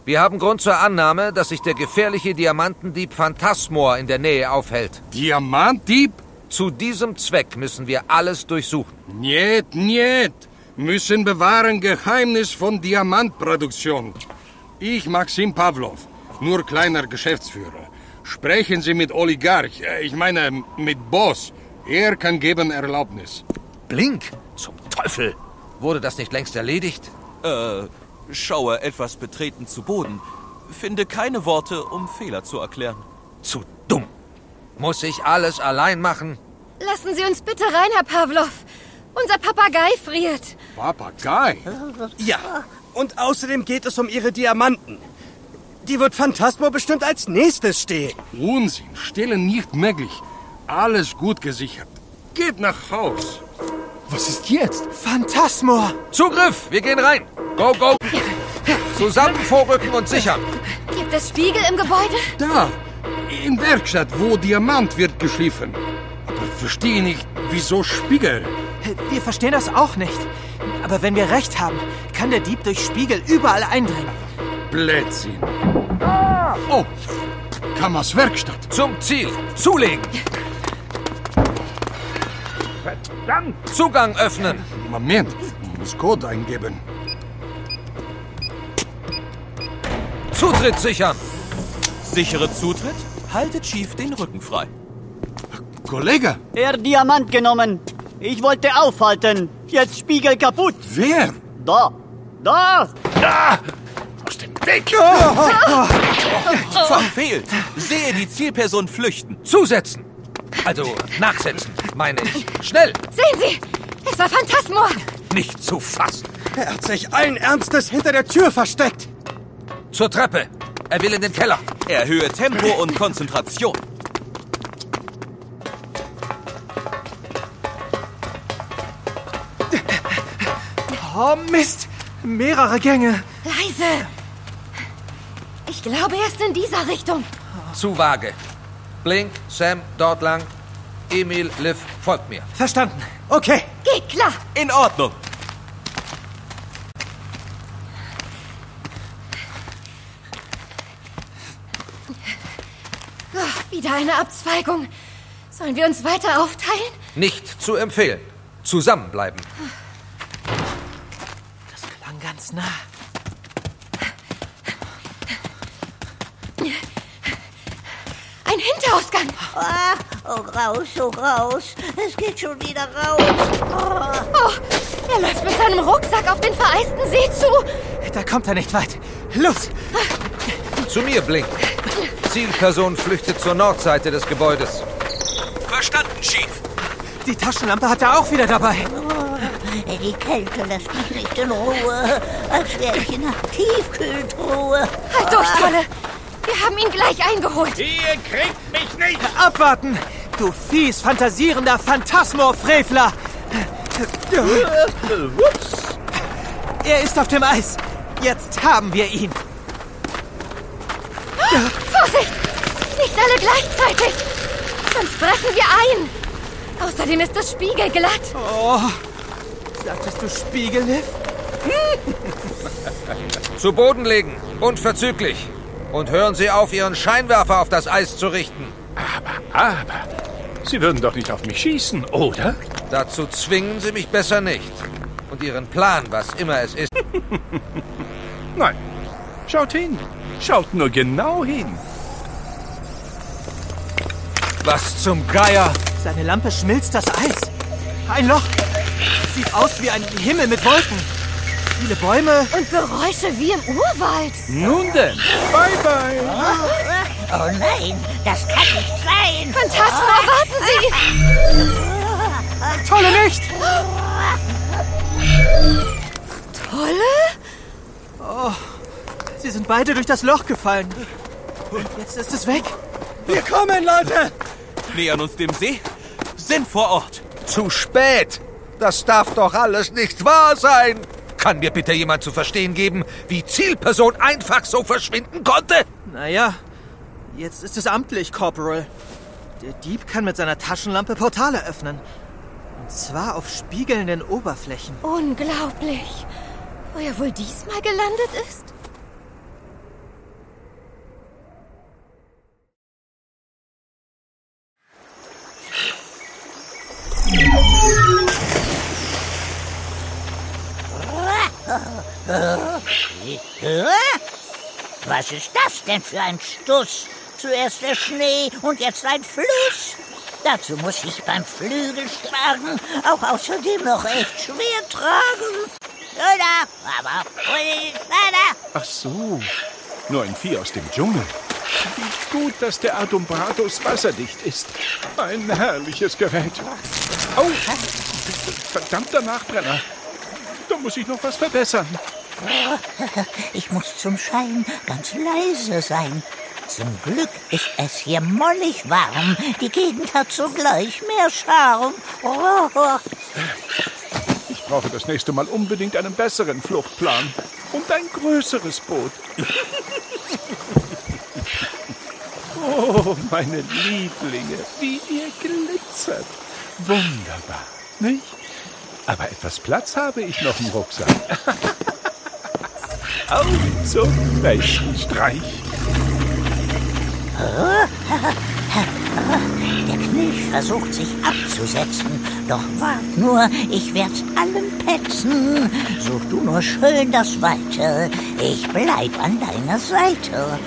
Wir haben Grund zur Annahme, dass sich der gefährliche Diamantendieb Phantasmor in der Nähe aufhält.
Diamantdieb?
Zu diesem Zweck müssen wir alles durchsuchen.
Niet, niet. Müssen bewahren Geheimnis von Diamantproduktion. Ich, Maxim Pavlov, nur kleiner Geschäftsführer. Sprechen Sie mit Oligarch, äh, ich meine mit Boss. Er kann geben Erlaubnis.
Blink? Zum Teufel! Wurde das nicht längst erledigt?
Äh, schaue etwas betreten zu Boden. Finde keine Worte, um Fehler zu erklären.
Zu dumm. Muss ich alles allein machen?
Lassen Sie uns bitte rein, Herr Pavlov. Unser Papagei friert.
Papagei?
Ja, und außerdem geht es um ihre Diamanten. Die wird Phantasmo bestimmt als nächstes stehen.
Unsinn, stellen nicht möglich. Alles gut gesichert. Geht nach Haus.
Was ist jetzt? Phantasmor!
Zugriff! Wir gehen rein! Go, go! Zusammen vorrücken und sichern!
Gibt es Spiegel im Gebäude?
Da, in Werkstatt, wo Diamant wird geschliffen. Aber verstehe nicht, wieso Spiegel?
Wir verstehen das auch nicht. Aber wenn wir recht haben, kann der Dieb durch Spiegel überall eindringen.
Blödsinn. Oh, Kammers Werkstatt.
Zum Ziel! Zulegen!
Verdammt!
Zugang öffnen!
Moment, muss Code eingeben.
Zutritt sichern!
Sichere Zutritt? Haltet Chief den Rücken frei.
Kollege!
Er Diamant genommen. Ich wollte aufhalten. Jetzt Spiegel kaputt.
Wer?
Da. Da.
Da! Aus dem Weg!
Verfehlt! Sehe die Zielperson flüchten.
Zusetzen! Also nachsetzen, meine ich. Schnell!
Sehen Sie! Es war Phantasmor!
Nicht zu fassen!
Er hat sich allen Ernstes hinter der Tür versteckt.
Zur Treppe! Er will in den Keller!
Erhöhe Tempo und Konzentration.
Oh Mist! Mehrere Gänge.
Leise! Ich glaube, er ist in dieser Richtung.
Zu vage. Blink, Sam, dort lang. Emil, Liv, folgt mir.
Verstanden. Okay.
Geht klar.
In Ordnung.
Oh, wieder eine Abzweigung. Sollen wir uns weiter aufteilen?
Nicht zu empfehlen. Zusammenbleiben.
Das klang ganz nah.
Ein Hinterausgang.
Ah, oh, raus, oh, raus. Es geht schon wieder raus. Oh.
Oh, er läuft mit seinem Rucksack auf den vereisten See zu.
Da kommt er nicht weit. Los!
Zu mir, Blink. Zielperson flüchtet zur Nordseite des Gebäudes.
Verstanden, Chief.
Die Taschenlampe hat er auch wieder dabei.
Oh, die Kälte lässt mich nicht in Ruhe. Als wäre ich in einer Tiefkühltruhe.
Halt durch, Tolle. Wir haben ihn gleich eingeholt.
Ihr kriegt mich nicht!
Abwarten! Du fies fantasierender Phantasmor-Frevler! Er ist auf dem Eis. Jetzt haben wir ihn.
Vorsicht! Nicht alle gleichzeitig! Sonst brechen wir ein. Außerdem ist das spiegelglatt.
Oh, sagtest du Spiegelliff?
Zu Boden legen. Unverzüglich. Und hören Sie auf, Ihren Scheinwerfer auf das Eis zu richten.
Aber, aber, Sie würden doch nicht auf mich schießen, oder?
Dazu zwingen Sie mich besser nicht. Und Ihren Plan, was immer es ist.
Nein. Schaut hin. Schaut nur genau hin.
Was zum Geier?
Seine Lampe schmilzt das Eis. Ein Loch. Sieht aus wie ein Himmel mit Wolken. Viele Bäume.
Und Geräusche wie im Urwald.
Nun denn, bye bye.
Oh nein, das kann nicht sein.
Phantasma, warten Sie!
Tolle nicht!
Tolle?
Oh, sie sind beide durch das Loch gefallen. Und jetzt ist es weg.
Wir kommen, Leute!
Nähern uns dem See. Sind vor Ort.
Zu spät! Das darf doch alles nicht wahr sein! Kann mir bitte jemand zu verstehen geben, wie Zielperson einfach so verschwinden konnte?
Naja, jetzt ist es amtlich, Corporal. Der Dieb kann mit seiner Taschenlampe Portale öffnen. Und zwar auf spiegelnden Oberflächen.
Unglaublich. Wo er wohl diesmal gelandet ist?
Was ist das denn für ein Stuss? Zuerst der Schnee und jetzt ein Fluss. Dazu muss ich beim Flügelschlagen auch außerdem noch echt schwer tragen.
Ach so, nur ein Vieh aus dem Dschungel.
Wie gut, dass der Adumbratus wasserdicht ist. Ein herrliches Gerät. Oh, verdammter Nachbrenner. Da muss ich noch was verbessern.
Ich muss zum Schein ganz leise sein. Zum Glück ist es hier mollig warm. Die Gegend hat sogleich mehr Charme. Oh.
Ich brauche das nächste Mal unbedingt einen besseren Fluchtplan und ein größeres Boot. Oh, meine Lieblinge, wie ihr glitzert. Wunderbar, nicht? Aber etwas Platz habe ich noch im Rucksack. Auf zum nächsten Streich.
Der Knilch versucht sich abzusetzen. Doch wart nur, ich werd's allen petzen. Such du nur schön das Weite. Ich bleib an deiner Seite.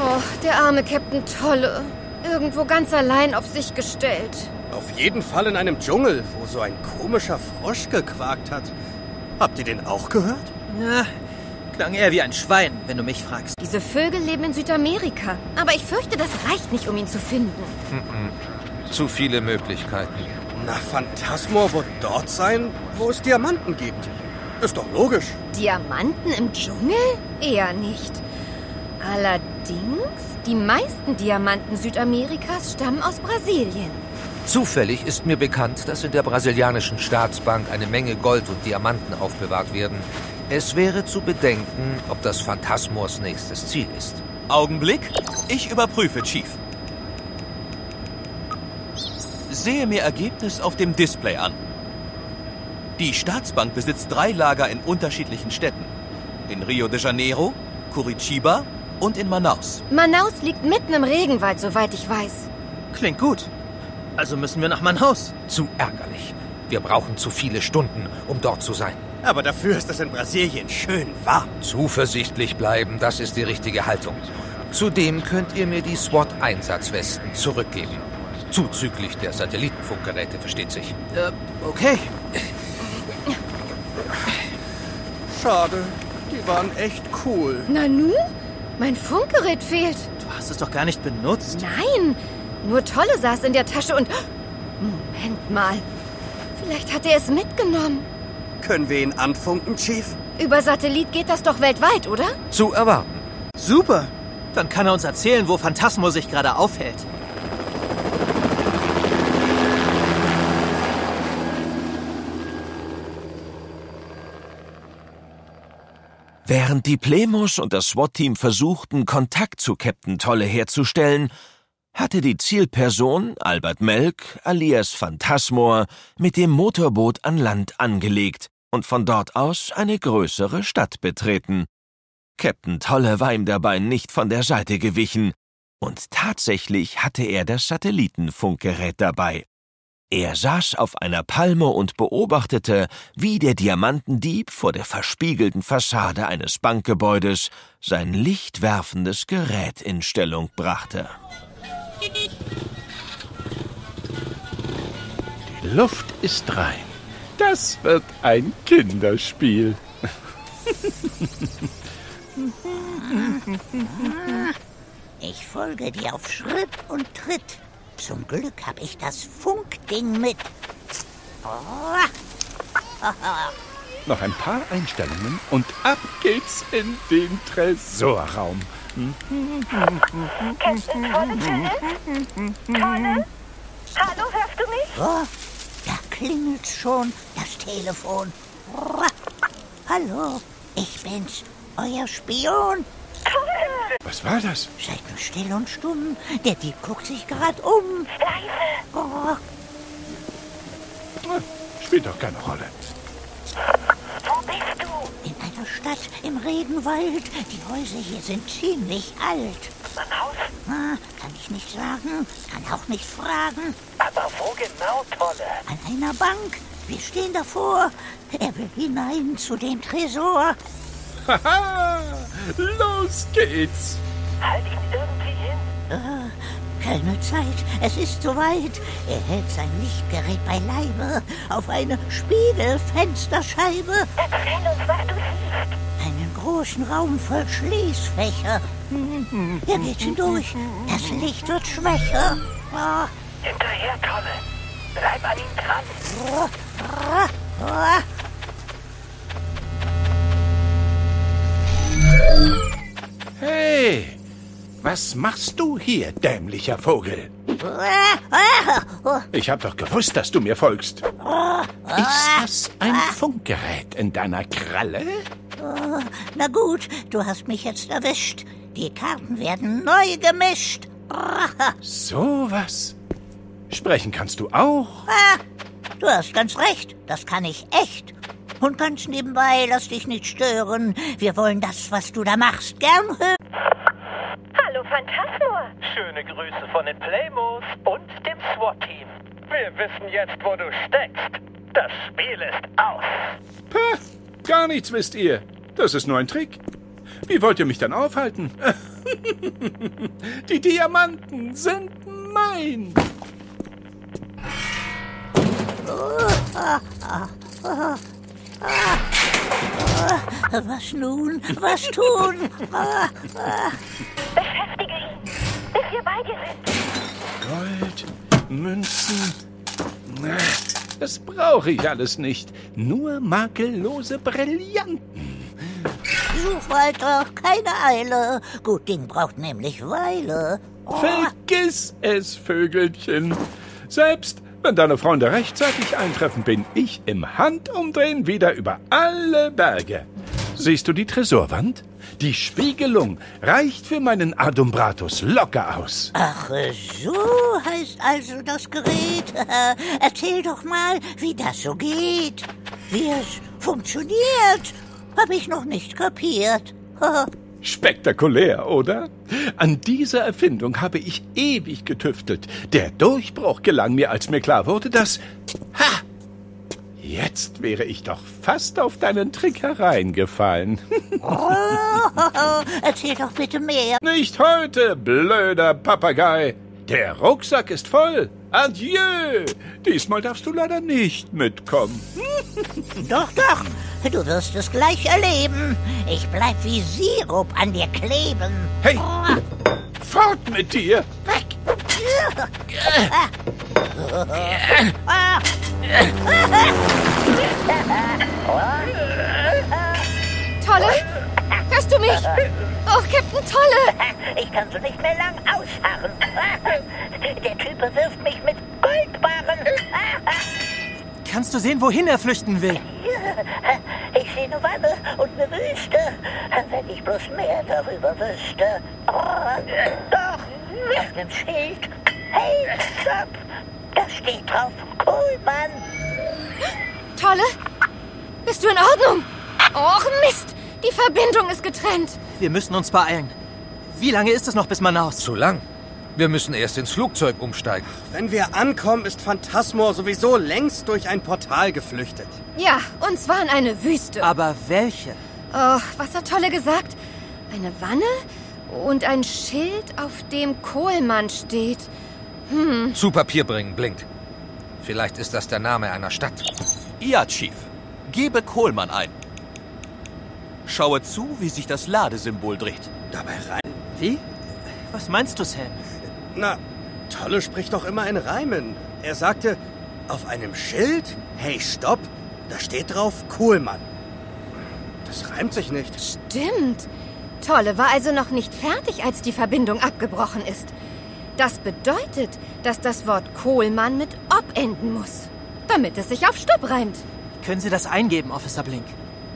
Oh, der arme Captain Tolle. Irgendwo ganz allein auf sich gestellt.
Auf jeden Fall in einem Dschungel, wo so ein komischer Frosch gequakt hat. Habt ihr den auch gehört?
Ja, klang eher wie ein Schwein, wenn du mich fragst.
Diese Vögel leben in Südamerika. Aber ich fürchte, das reicht nicht, um ihn zu finden.
Mhm. Zu viele Möglichkeiten.
Na, Phantasmor wird dort sein, wo es Diamanten gibt. Ist doch logisch.
Diamanten im Dschungel? Eher nicht. Allerdings, die meisten Diamanten Südamerikas stammen aus Brasilien.
Zufällig ist mir bekannt, dass in der brasilianischen Staatsbank eine Menge Gold und Diamanten aufbewahrt werden. Es wäre zu bedenken, ob das Phantasmors nächstes Ziel ist.
Augenblick, ich überprüfe, Chief. Sehe mir Ergebnis auf dem Display an. Die Staatsbank besitzt drei Lager in unterschiedlichen Städten. In Rio de Janeiro, Curitiba und in Manaus.
Manaus liegt mitten im Regenwald, soweit ich weiß.
Klingt gut. Also müssen wir nach Manaus.
Zu ärgerlich. Wir brauchen zu viele Stunden, um dort zu sein.
Aber dafür ist es in Brasilien schön warm.
Zuversichtlich bleiben, das ist die richtige Haltung. Zudem könnt ihr mir die SWAT-Einsatzwesten zurückgeben. Zuzüglich der Satellitenfunkgeräte, versteht sich.
Äh, okay.
Schade. Die waren echt cool.
Nanu? Mein Funkgerät fehlt.
Du hast es doch gar nicht benutzt.
Nein, nur Tolle saß in der Tasche und... Moment mal. Vielleicht hat er es mitgenommen.
Können wir ihn anfunken, Chief?
Über Satellit geht das doch weltweit, oder?
Zu erwarten.
Super. Dann kann er uns erzählen, wo Phantasmo sich gerade aufhält.
Während die Plemos und das SWAT-Team versuchten, Kontakt zu Captain Tolle herzustellen, hatte die Zielperson, Albert Melk, alias Phantasmor, mit dem Motorboot an Land angelegt und von dort aus eine größere Stadt betreten. Captain Tolle war ihm dabei nicht von der Seite gewichen, und tatsächlich hatte er das Satellitenfunkgerät dabei. Er saß auf einer Palme und beobachtete, wie der Diamantendieb vor der verspiegelten Fassade eines Bankgebäudes sein lichtwerfendes Gerät in Stellung brachte.
Die Luft ist rein. Das wird ein Kinderspiel.
Ich folge dir auf Schritt und Tritt. Zum Glück habe ich das Funkding mit.
Noch ein paar Einstellungen und ab geht's in den Tresorraum.
Captain Tolle? Tolle? Hallo, hörst du mich?
Oh, da klingelt's schon, das Telefon. Hallo, ich bin's, euer Spion.
Was war das?
Seid nur still und stumm. Der Dieb guckt sich gerade um.
Leise.
Oh.
Spielt doch keine Rolle.
Wo bist du?
In einer Stadt im Regenwald. Die Häuser hier sind ziemlich alt.
Mein Haus?
Ah, kann ich nicht sagen, kann auch nicht fragen.
Aber wo genau, Tolle?
An einer Bank. Wir stehen davor. Er will hinein zu dem Tresor.
Haha! Los geht's!
Halt ihn irgendwie hin.
Äh, Keine Zeit, es ist soweit. Er hält sein Lichtgerät bei Leibe auf eine Spiegelfensterscheibe.
Erzähl uns, was du siehst.
Einen großen Raum voll Schließfächer. Er geht hindurch. Das Licht wird schwächer. Ah,
Hinterher, Tolle. Bleib an ihm dran.
Was machst du hier, dämlicher Vogel? Ich hab doch gewusst, dass du mir folgst. Ist das ein Funkgerät in deiner Kralle?
Oh, Na gut, du hast mich jetzt erwischt. Die Karten werden neu gemischt.
So was. Sprechen kannst du auch.
Ah, du hast ganz recht, das kann ich echt. Und ganz nebenbei, lass dich nicht stören. Wir wollen das, was du da machst, gern hören.
Hallo, Phantasmor.
Schöne Grüße von den Playmos und dem SWAT-Team. Wir wissen jetzt, wo du steckst. Das Spiel ist aus.
Pah, gar nichts wisst ihr. Das ist nur ein Trick. Wie wollt ihr mich dann aufhalten? Die Diamanten sind mein.
Was nun? Was tun? Ah, ah.
Beschäftige ihn, bis wir bei dir sind.
Gold, Münzen. Na, Das brauche ich alles nicht. Nur makellose Brillanten.
Such weiter, keine Eile. Gut Ding braucht nämlich Weile.
Vergiss es, Vögelchen. Selbst wenn deine Freunde rechtzeitig eintreffen, bin ich im Handumdrehen wieder über alle Berge. Siehst du die Tresorwand? Die Spiegelung reicht für meinen Adumbratus locker aus.
Ach, so heißt also das Gerät. Erzähl doch mal, wie das so geht. Wie es funktioniert. Hab ich noch nicht kapiert.
Spektakulär, oder? An dieser Erfindung habe ich ewig getüftelt. Der Durchbruch gelang mir, als mir klar wurde, dass... Ha! Jetzt wäre ich doch fast auf deinen Trick hereingefallen.
Oh, erzähl doch bitte mehr.
Nicht heute, blöder Papagei. Der Rucksack ist voll. Adieu. Diesmal darfst du leider nicht mitkommen.
Doch, doch. Du wirst es gleich erleben. Ich bleib wie Sirup an dir kleben.
Hey, fort mit dir.
Weg.
Tolle? Hörst du mich? Oh, Captain Tolle!
Ich kann so nicht mehr lang ausharren. Der Typ bewirft mich mit Goldbarren.
Kannst du sehen, wohin er flüchten will?
Ich sehe nur Wanne und eine Wüste. Wenn ich bloß mehr darüber wüsste. Oh, doch, auf dem Schild. Hey, stopp. Da steht drauf Kohlmann.
Tolle? Bist du in Ordnung? Och, Mist! Die Verbindung ist getrennt.
Wir müssen uns beeilen. Wie lange ist es noch bis Manaus?
Zu lang. Wir müssen erst ins Flugzeug umsteigen.
Wenn wir ankommen, ist Phantasmor sowieso längst durch ein Portal geflüchtet.
Ja, und zwar in eine Wüste.
Aber welche?
Oh, was hat Tolle gesagt? Eine Wanne und ein Schild, auf dem Kohlmann steht. Hm.
Zu Papier bringen, blinkt. Vielleicht ist das der Name einer Stadt.
Ja, Chief. Gebe Kohlmann ein. Schaue zu, wie sich das Ladesymbol dreht.
Dabei rein.
Wie? Was meinst du, Sam?
Na, Tolle spricht doch immer in Reimen. Er sagte, auf einem Schild, hey, stopp, da steht drauf Kohlmann. Das reimt sich nicht.
Stimmt. Tolle war also noch nicht fertig, als die Verbindung abgebrochen ist. Das bedeutet, dass das Wort Kohlmann mit ob enden muss, damit es sich auf Stopp reimt.
Können Sie das eingeben, Officer Blink?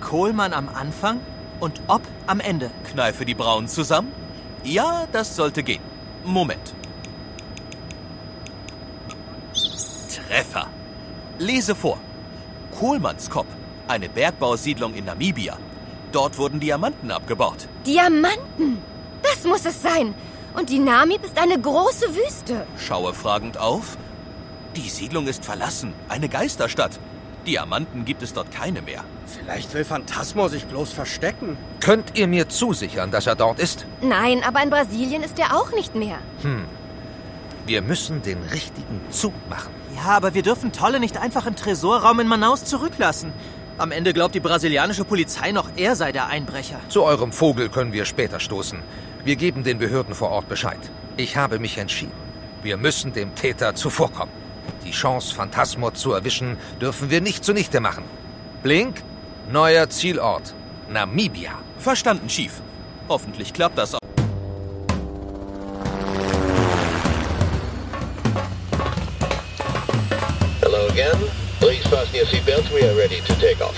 Kohlmann am Anfang und ob am Ende.
Kneife die Brauen zusammen? Ja, das sollte gehen. Moment. Treffer. Lese vor. Kohlmannskop, eine Bergbausiedlung in Namibia. Dort wurden Diamanten abgebaut.
Diamanten! Das muss es sein. Und die Namib ist eine große Wüste.
Schaue fragend auf. Die Siedlung ist verlassen, eine Geisterstadt. Diamanten gibt es dort keine mehr.
Vielleicht will Phantasmor sich bloß verstecken.
Könnt ihr mir zusichern, dass er dort ist?
Nein, aber in Brasilien ist er auch nicht mehr.
Hm. Wir müssen den richtigen Zug machen.
Ja, aber wir dürfen Tolle nicht einfach im Tresorraum in Manaus zurücklassen. Am Ende glaubt die brasilianische Polizei noch, er sei der Einbrecher.
Zu eurem Vogel können wir später stoßen. Wir geben den Behörden vor Ort Bescheid. Ich habe mich entschieden. Wir müssen dem Täter zuvorkommen. Die Chance, Phantasmor zu erwischen, dürfen wir nicht zunichte machen. Blink, neuer Zielort. Namibia.
Verstanden, Chief. Hoffentlich klappt das auch.
Fasten your seatbelts. We are ready to take off.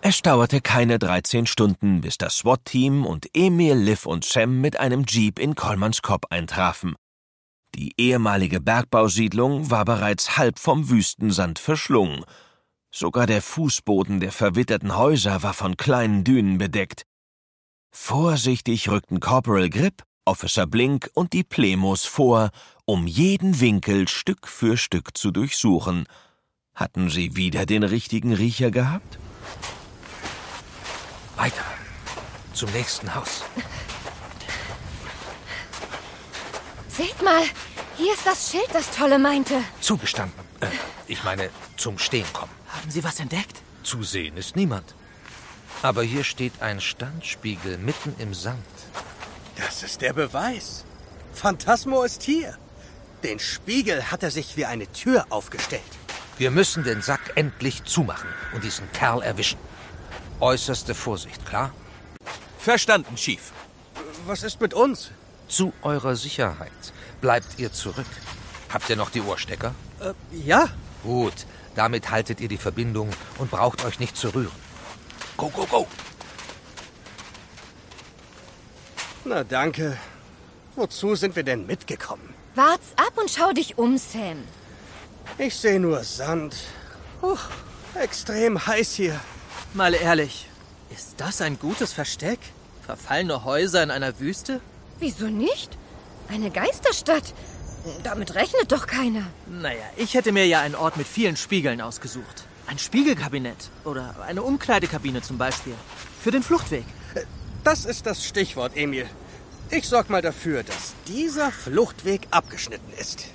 Es dauerte keine 13 Stunden, bis das SWAT-Team und Emil, Liv und Sam mit einem Jeep in Kollmannskop eintrafen. Die ehemalige Bergbausiedlung war bereits halb vom Wüstensand verschlungen. Sogar der Fußboden der verwitterten Häuser war von kleinen Dünen bedeckt. Vorsichtig rückten Corporal Grip, Officer Blink und die Plemos vor, um jeden Winkel Stück für Stück zu durchsuchen. Hatten sie wieder den richtigen Riecher gehabt?
Weiter. Zum nächsten Haus.
Seht mal, hier ist das Schild, das Tolle meinte.
Zugestanden. Äh, ich meine, zum Stehen kommen.
Haben Sie was entdeckt?
Zu sehen ist niemand. Aber hier steht ein Standspiegel mitten im Sand.
Das ist der Beweis. Phantasmo ist hier. Den Spiegel hat er sich wie eine Tür aufgestellt.
Wir müssen den Sack endlich zumachen und diesen Kerl erwischen. Äußerste Vorsicht, klar?
Verstanden, Chief.
Was ist mit uns?
Zu eurer Sicherheit bleibt ihr zurück. Habt ihr noch die Ohrstecker?
Äh, ja.
Gut, damit haltet ihr die Verbindung und braucht euch nicht zu rühren. Go, go, go!
Na danke. Wozu sind wir denn mitgekommen?
Wart's ab und schau dich um, Sam.
Ich sehe nur Sand. Puh, extrem heiß hier.
Mal ehrlich, ist das ein gutes Versteck? Verfallene Häuser in einer Wüste?
Wieso nicht? Eine Geisterstadt. Damit rechnet doch keiner.
Naja, ich hätte mir ja einen Ort mit vielen Spiegeln ausgesucht. Ein Spiegelkabinett oder eine Umkleidekabine zum Beispiel. Für den Fluchtweg.
Das ist das Stichwort, Emil. Ich sorg mal dafür, dass dieser Fluchtweg abgeschnitten ist.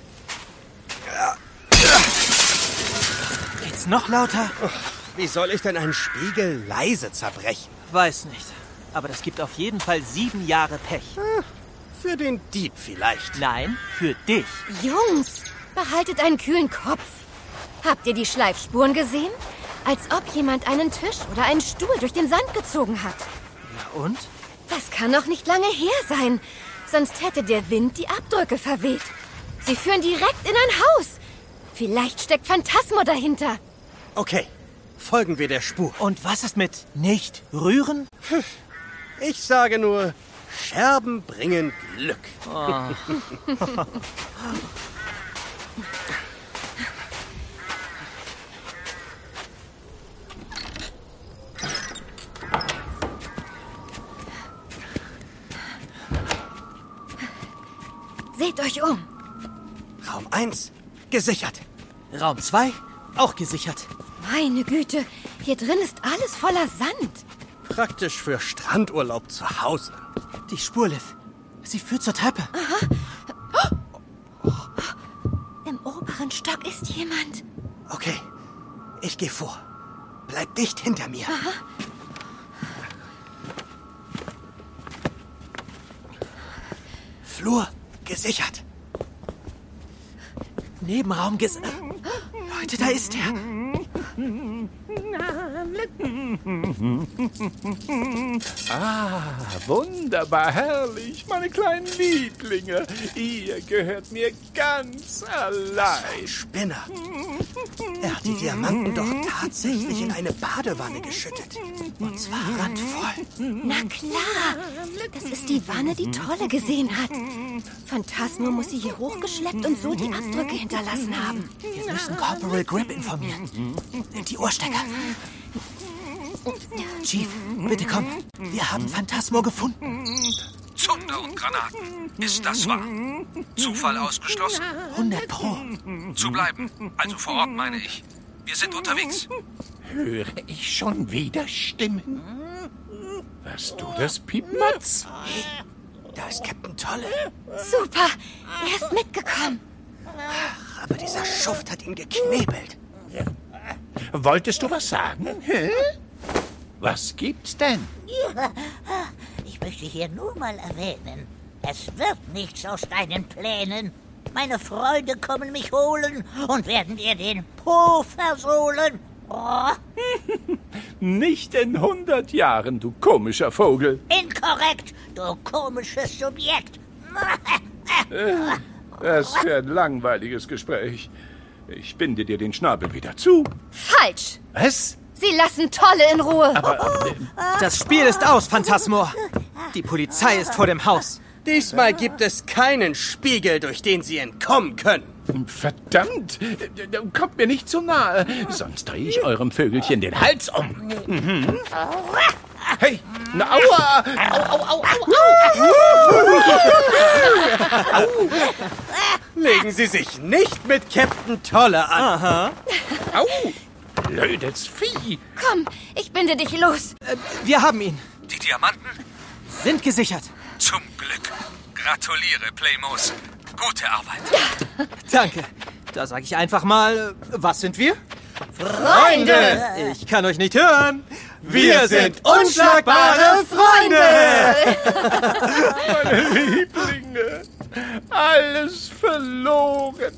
Geht's noch lauter?
Wie soll ich denn einen Spiegel leise zerbrechen?
Weiß nicht. Aber das gibt auf jeden Fall sieben Jahre Pech.
Für den Dieb vielleicht.
Nein, für dich.
Jungs, behaltet einen kühlen Kopf. Habt ihr die Schleifspuren gesehen? Als ob jemand einen Tisch oder einen Stuhl durch den Sand gezogen hat.
Na und?
Das kann doch nicht lange her sein. Sonst hätte der Wind die Abdrücke verweht. Sie führen direkt in ein Haus. Vielleicht steckt Phantasmo dahinter.
Okay, folgen wir der Spur.
Und was ist mit nicht rühren?
Ich sage nur, Scherben bringen Glück.
Oh.
Seht euch um.
Raum 1 gesichert.
Raum 2 auch gesichert.
Meine Güte, hier drin ist alles voller Sand.
Praktisch für Strandurlaub zu Hause.
Die Spur, Liv. Sie führt zur Treppe.
Aha. Oh. Im oberen Stock ist jemand.
Okay, ich gehe vor. Bleib dicht hinter mir.
Aha.
Flur gesichert.
Nebenraum ges... Leute, da ist er.
Ah, wunderbar herrlich, meine kleinen Lieblinge. Ihr gehört mir ganz allein.
Spinner. Er hat die Diamanten doch tatsächlich in eine Badewanne geschüttet. Und zwar randvoll.
Na klar. Das ist die Wanne, die Tolle gesehen hat. Phantasmo muss sie hier hochgeschleppt und so die Abdrücke hinterlassen haben.
Wir müssen Corporal Grip informieren. Nimm die Ohrstecker. Chief, bitte komm. Wir haben Phantasmo gefunden.
Zunder und Granaten. Ist das wahr? Zufall ausgeschlossen?
100 Pro.
Zu bleiben. Also vor Ort meine ich. Wir sind unterwegs.
Höre ich schon wieder Stimmen? Was du das, Piepmatz?
Da ist Captain Tolle.
Super, er ist mitgekommen.
Aber dieser Schuft hat ihn geknebelt.
Wolltest du was sagen? Hä? Was gibt's denn?
Ich möchte hier nur mal erwähnen, es wird nichts aus deinen Plänen. Meine Freunde kommen mich holen und werden dir den Po versohlen. Oh,
Nicht in hundert Jahren, du komischer Vogel.
inkorrekt, du komisches Subjekt.
Äh, Das wäre ein langweiliges Gespräch. Ich binde dir den Schnabel wieder zu.
Falsch.
Was?
Sie lassen Tolle in Ruhe.
Das Spiel ist aus, Phantasmor. Die Polizei ist vor dem Haus.
Diesmal gibt es keinen Spiegel, durch den Sie entkommen können.
Verdammt! Kommt mir nicht zu nahe, sonst drehe ich eurem Vögelchen den Hals um. Mhm. Hey, na, aua! Au, au, au, au, au.
Legen Sie sich nicht mit Captain Tolle an.
Aha.
Au! Blödes Vieh!
Komm, ich binde dich los.
Äh, wir haben ihn.
Die Diamanten?
Sind gesichert.
Zum Glück. Gratuliere, Playmos. Gute Arbeit.
Danke. Da sage ich einfach mal, was sind wir?
Freunde!
Ich kann euch nicht hören.
Wir sind unschlagbare Freunde!
Meine Lieblinge, alles verloren.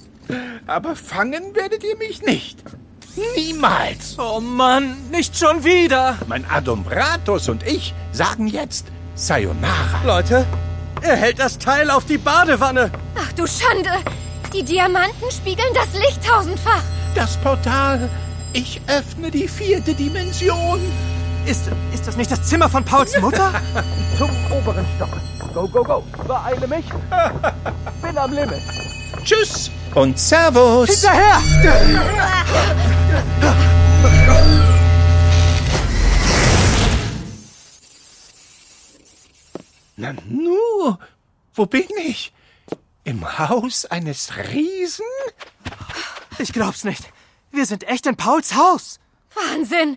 Aber fangen werdet ihr mich nicht. Niemals.
Oh Mann, nicht schon wieder.
Mein Adumbratus und ich sagen jetzt Sayonara.
Leute, er hält das Teil auf die Badewanne.
Ach du Schande. Die Diamanten spiegeln das Licht tausendfach.
Das Portal. Ich öffne die vierte Dimension.
Ist, ist das nicht das Zimmer von Pauls Mutter?
Zum oberen Stock. Go, go, go. Beeile mich. Bin am Limit.
Tschüss und Servus.
Hinterher!
Na nu, wo bin ich? Im Haus eines Riesen?
Ich glaub's nicht. Wir sind echt in Pauls Haus.
Wahnsinn.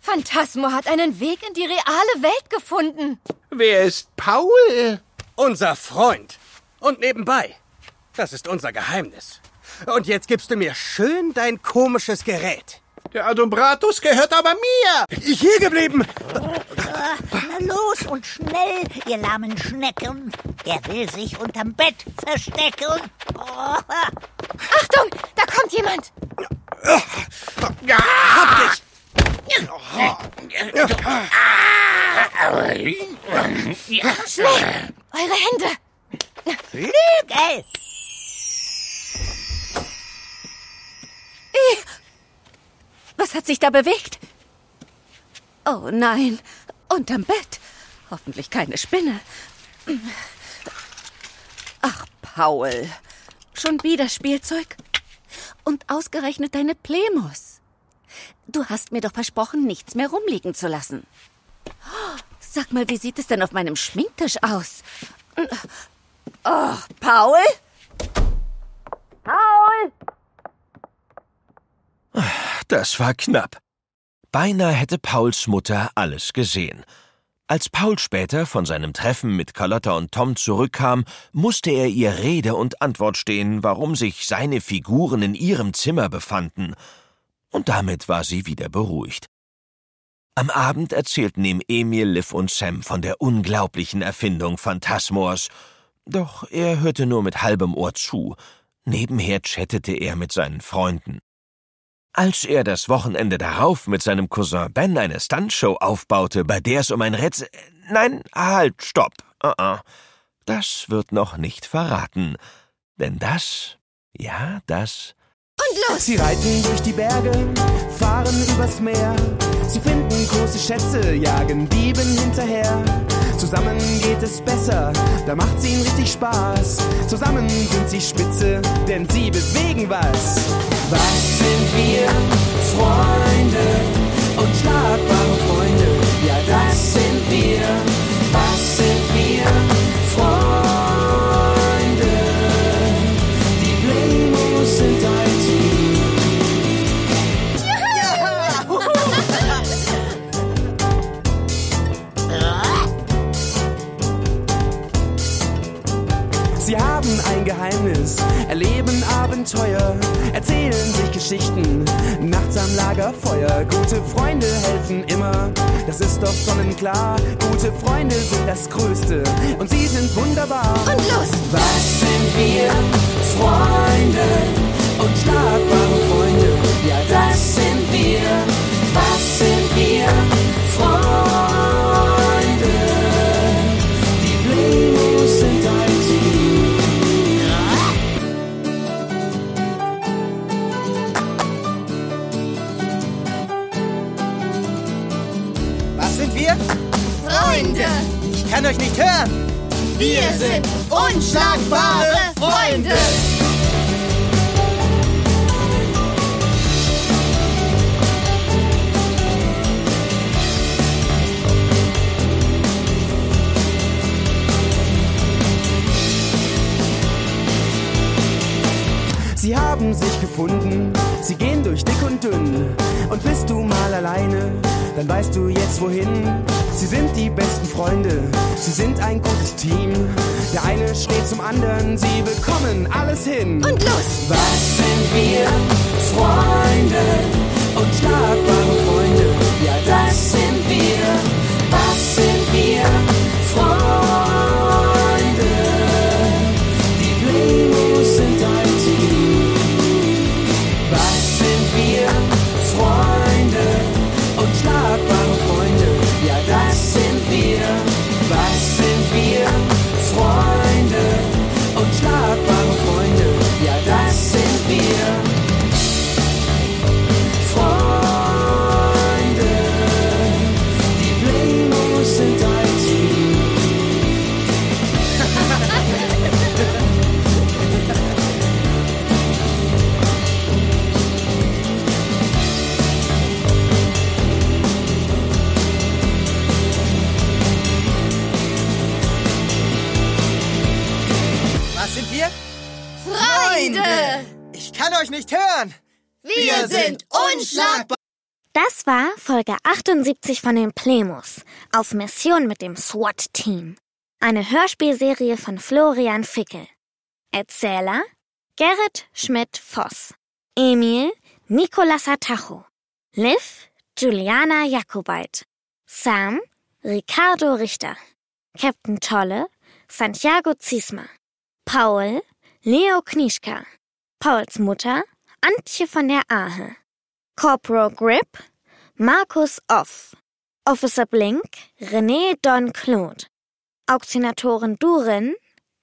Phantasmo hat einen Weg in die reale Welt gefunden.
Wer ist Paul?
Unser Freund. Und nebenbei, das ist unser Geheimnis. Und jetzt gibst du mir schön dein komisches Gerät.
Der Adumbratus gehört aber mir.
Hier geblieben.
Na los und schnell, ihr lahmen Schnecken. Er will sich unterm Bett verstecken. Oh,
Achtung, da kommt jemand.
Ja,
hab dich.
Schnell, eure Hände.
Flügel!
Was hat sich da bewegt? Oh nein, unterm Bett. Hoffentlich keine Spinne. Ach, Paul. Schon wieder Spielzeug? Und ausgerechnet deine Plemos. Du hast mir doch versprochen, nichts mehr rumliegen zu lassen. Sag mal, wie sieht es denn auf meinem Schminktisch aus? Oh, Paul? Paul?
Das war knapp. Beinahe hätte Pauls Mutter alles gesehen. Als Paul später von seinem Treffen mit Carlotta und Tom zurückkam, musste er ihr Rede und Antwort stehen, warum sich seine Figuren in ihrem Zimmer befanden. Und damit war sie wieder beruhigt. Am Abend erzählten ihm Emil, Liv und Sam von der unglaublichen Erfindung Phantasmors. Doch er hörte nur mit halbem Ohr zu. Nebenher chattete er mit seinen Freunden. Als er das Wochenende darauf mit seinem Cousin Ben eine Stuntshow aufbaute, bei der es um ein Rätsel... Nein, halt, stopp. Uh -uh. Das wird noch nicht verraten. Denn das, ja, das...
Und los!
Sie reiten durch die Berge, fahren übers Meer. Sie finden große Schätze, jagen Dieben hinterher. Zusammen geht es besser, da macht's ihnen richtig Spaß. Zusammen sind sie spitze, denn sie bewegen was. Was sind wir? Freunde, unschlagbare Freunde. Ja, das sind wir? Geschichten, nachts am Lagerfeuer. Gute Freunde helfen immer, das ist doch sonnenklar. Gute Freunde sind das Größte und sie sind wunderbar.
Und los!
Was sind wir? Freunde, unschlagbare Freunde, ja das sind wir. Was sind wir?
Ich kann euch nicht hören.
Wir sind unschlagbare Freunde!
Haben sich gefunden, sie gehen durch dick und dünn. Und bist du mal alleine, dann weißt du jetzt wohin. Sie sind die besten Freunde, sie sind ein gutes Team. Der eine steht zum anderen, sie bekommen alles hin.
Und los!
Was sind wir? Freunde, unschlagbare Freunde, ja das sind wir. Freunde,
Wir sind unschlagbar!
Das war Folge 78 von den Plemos auf Mission mit dem SWAT-Team. Eine Hörspielserie von Florian Fickel. Erzähler Gerrit Schmidt-Voss. Emil Nicolas Atacho. Liv Juliana Jakobait. Sam Ricardo Richter. Captain Tolle Santiago Ziesma. Paul Leo Knischka. Pauls Mutter Antje von der Ahe. Corporal Grip Markus Off. Officer Blink René Don Claude. Auktionatorin Durin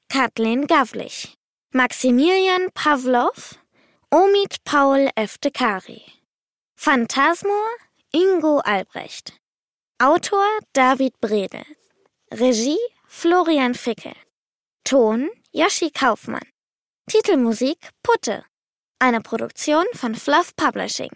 Kathleen Gavlich. Maximilian Pavlov Omid Paul Eftekari. Phantasmor Ingo Albrecht. Autor David Bredel. Regie Florian Fickel. Ton Yoshi Kaufmann. Titelmusik Putte. Eine Produktion von Fluff Publishing.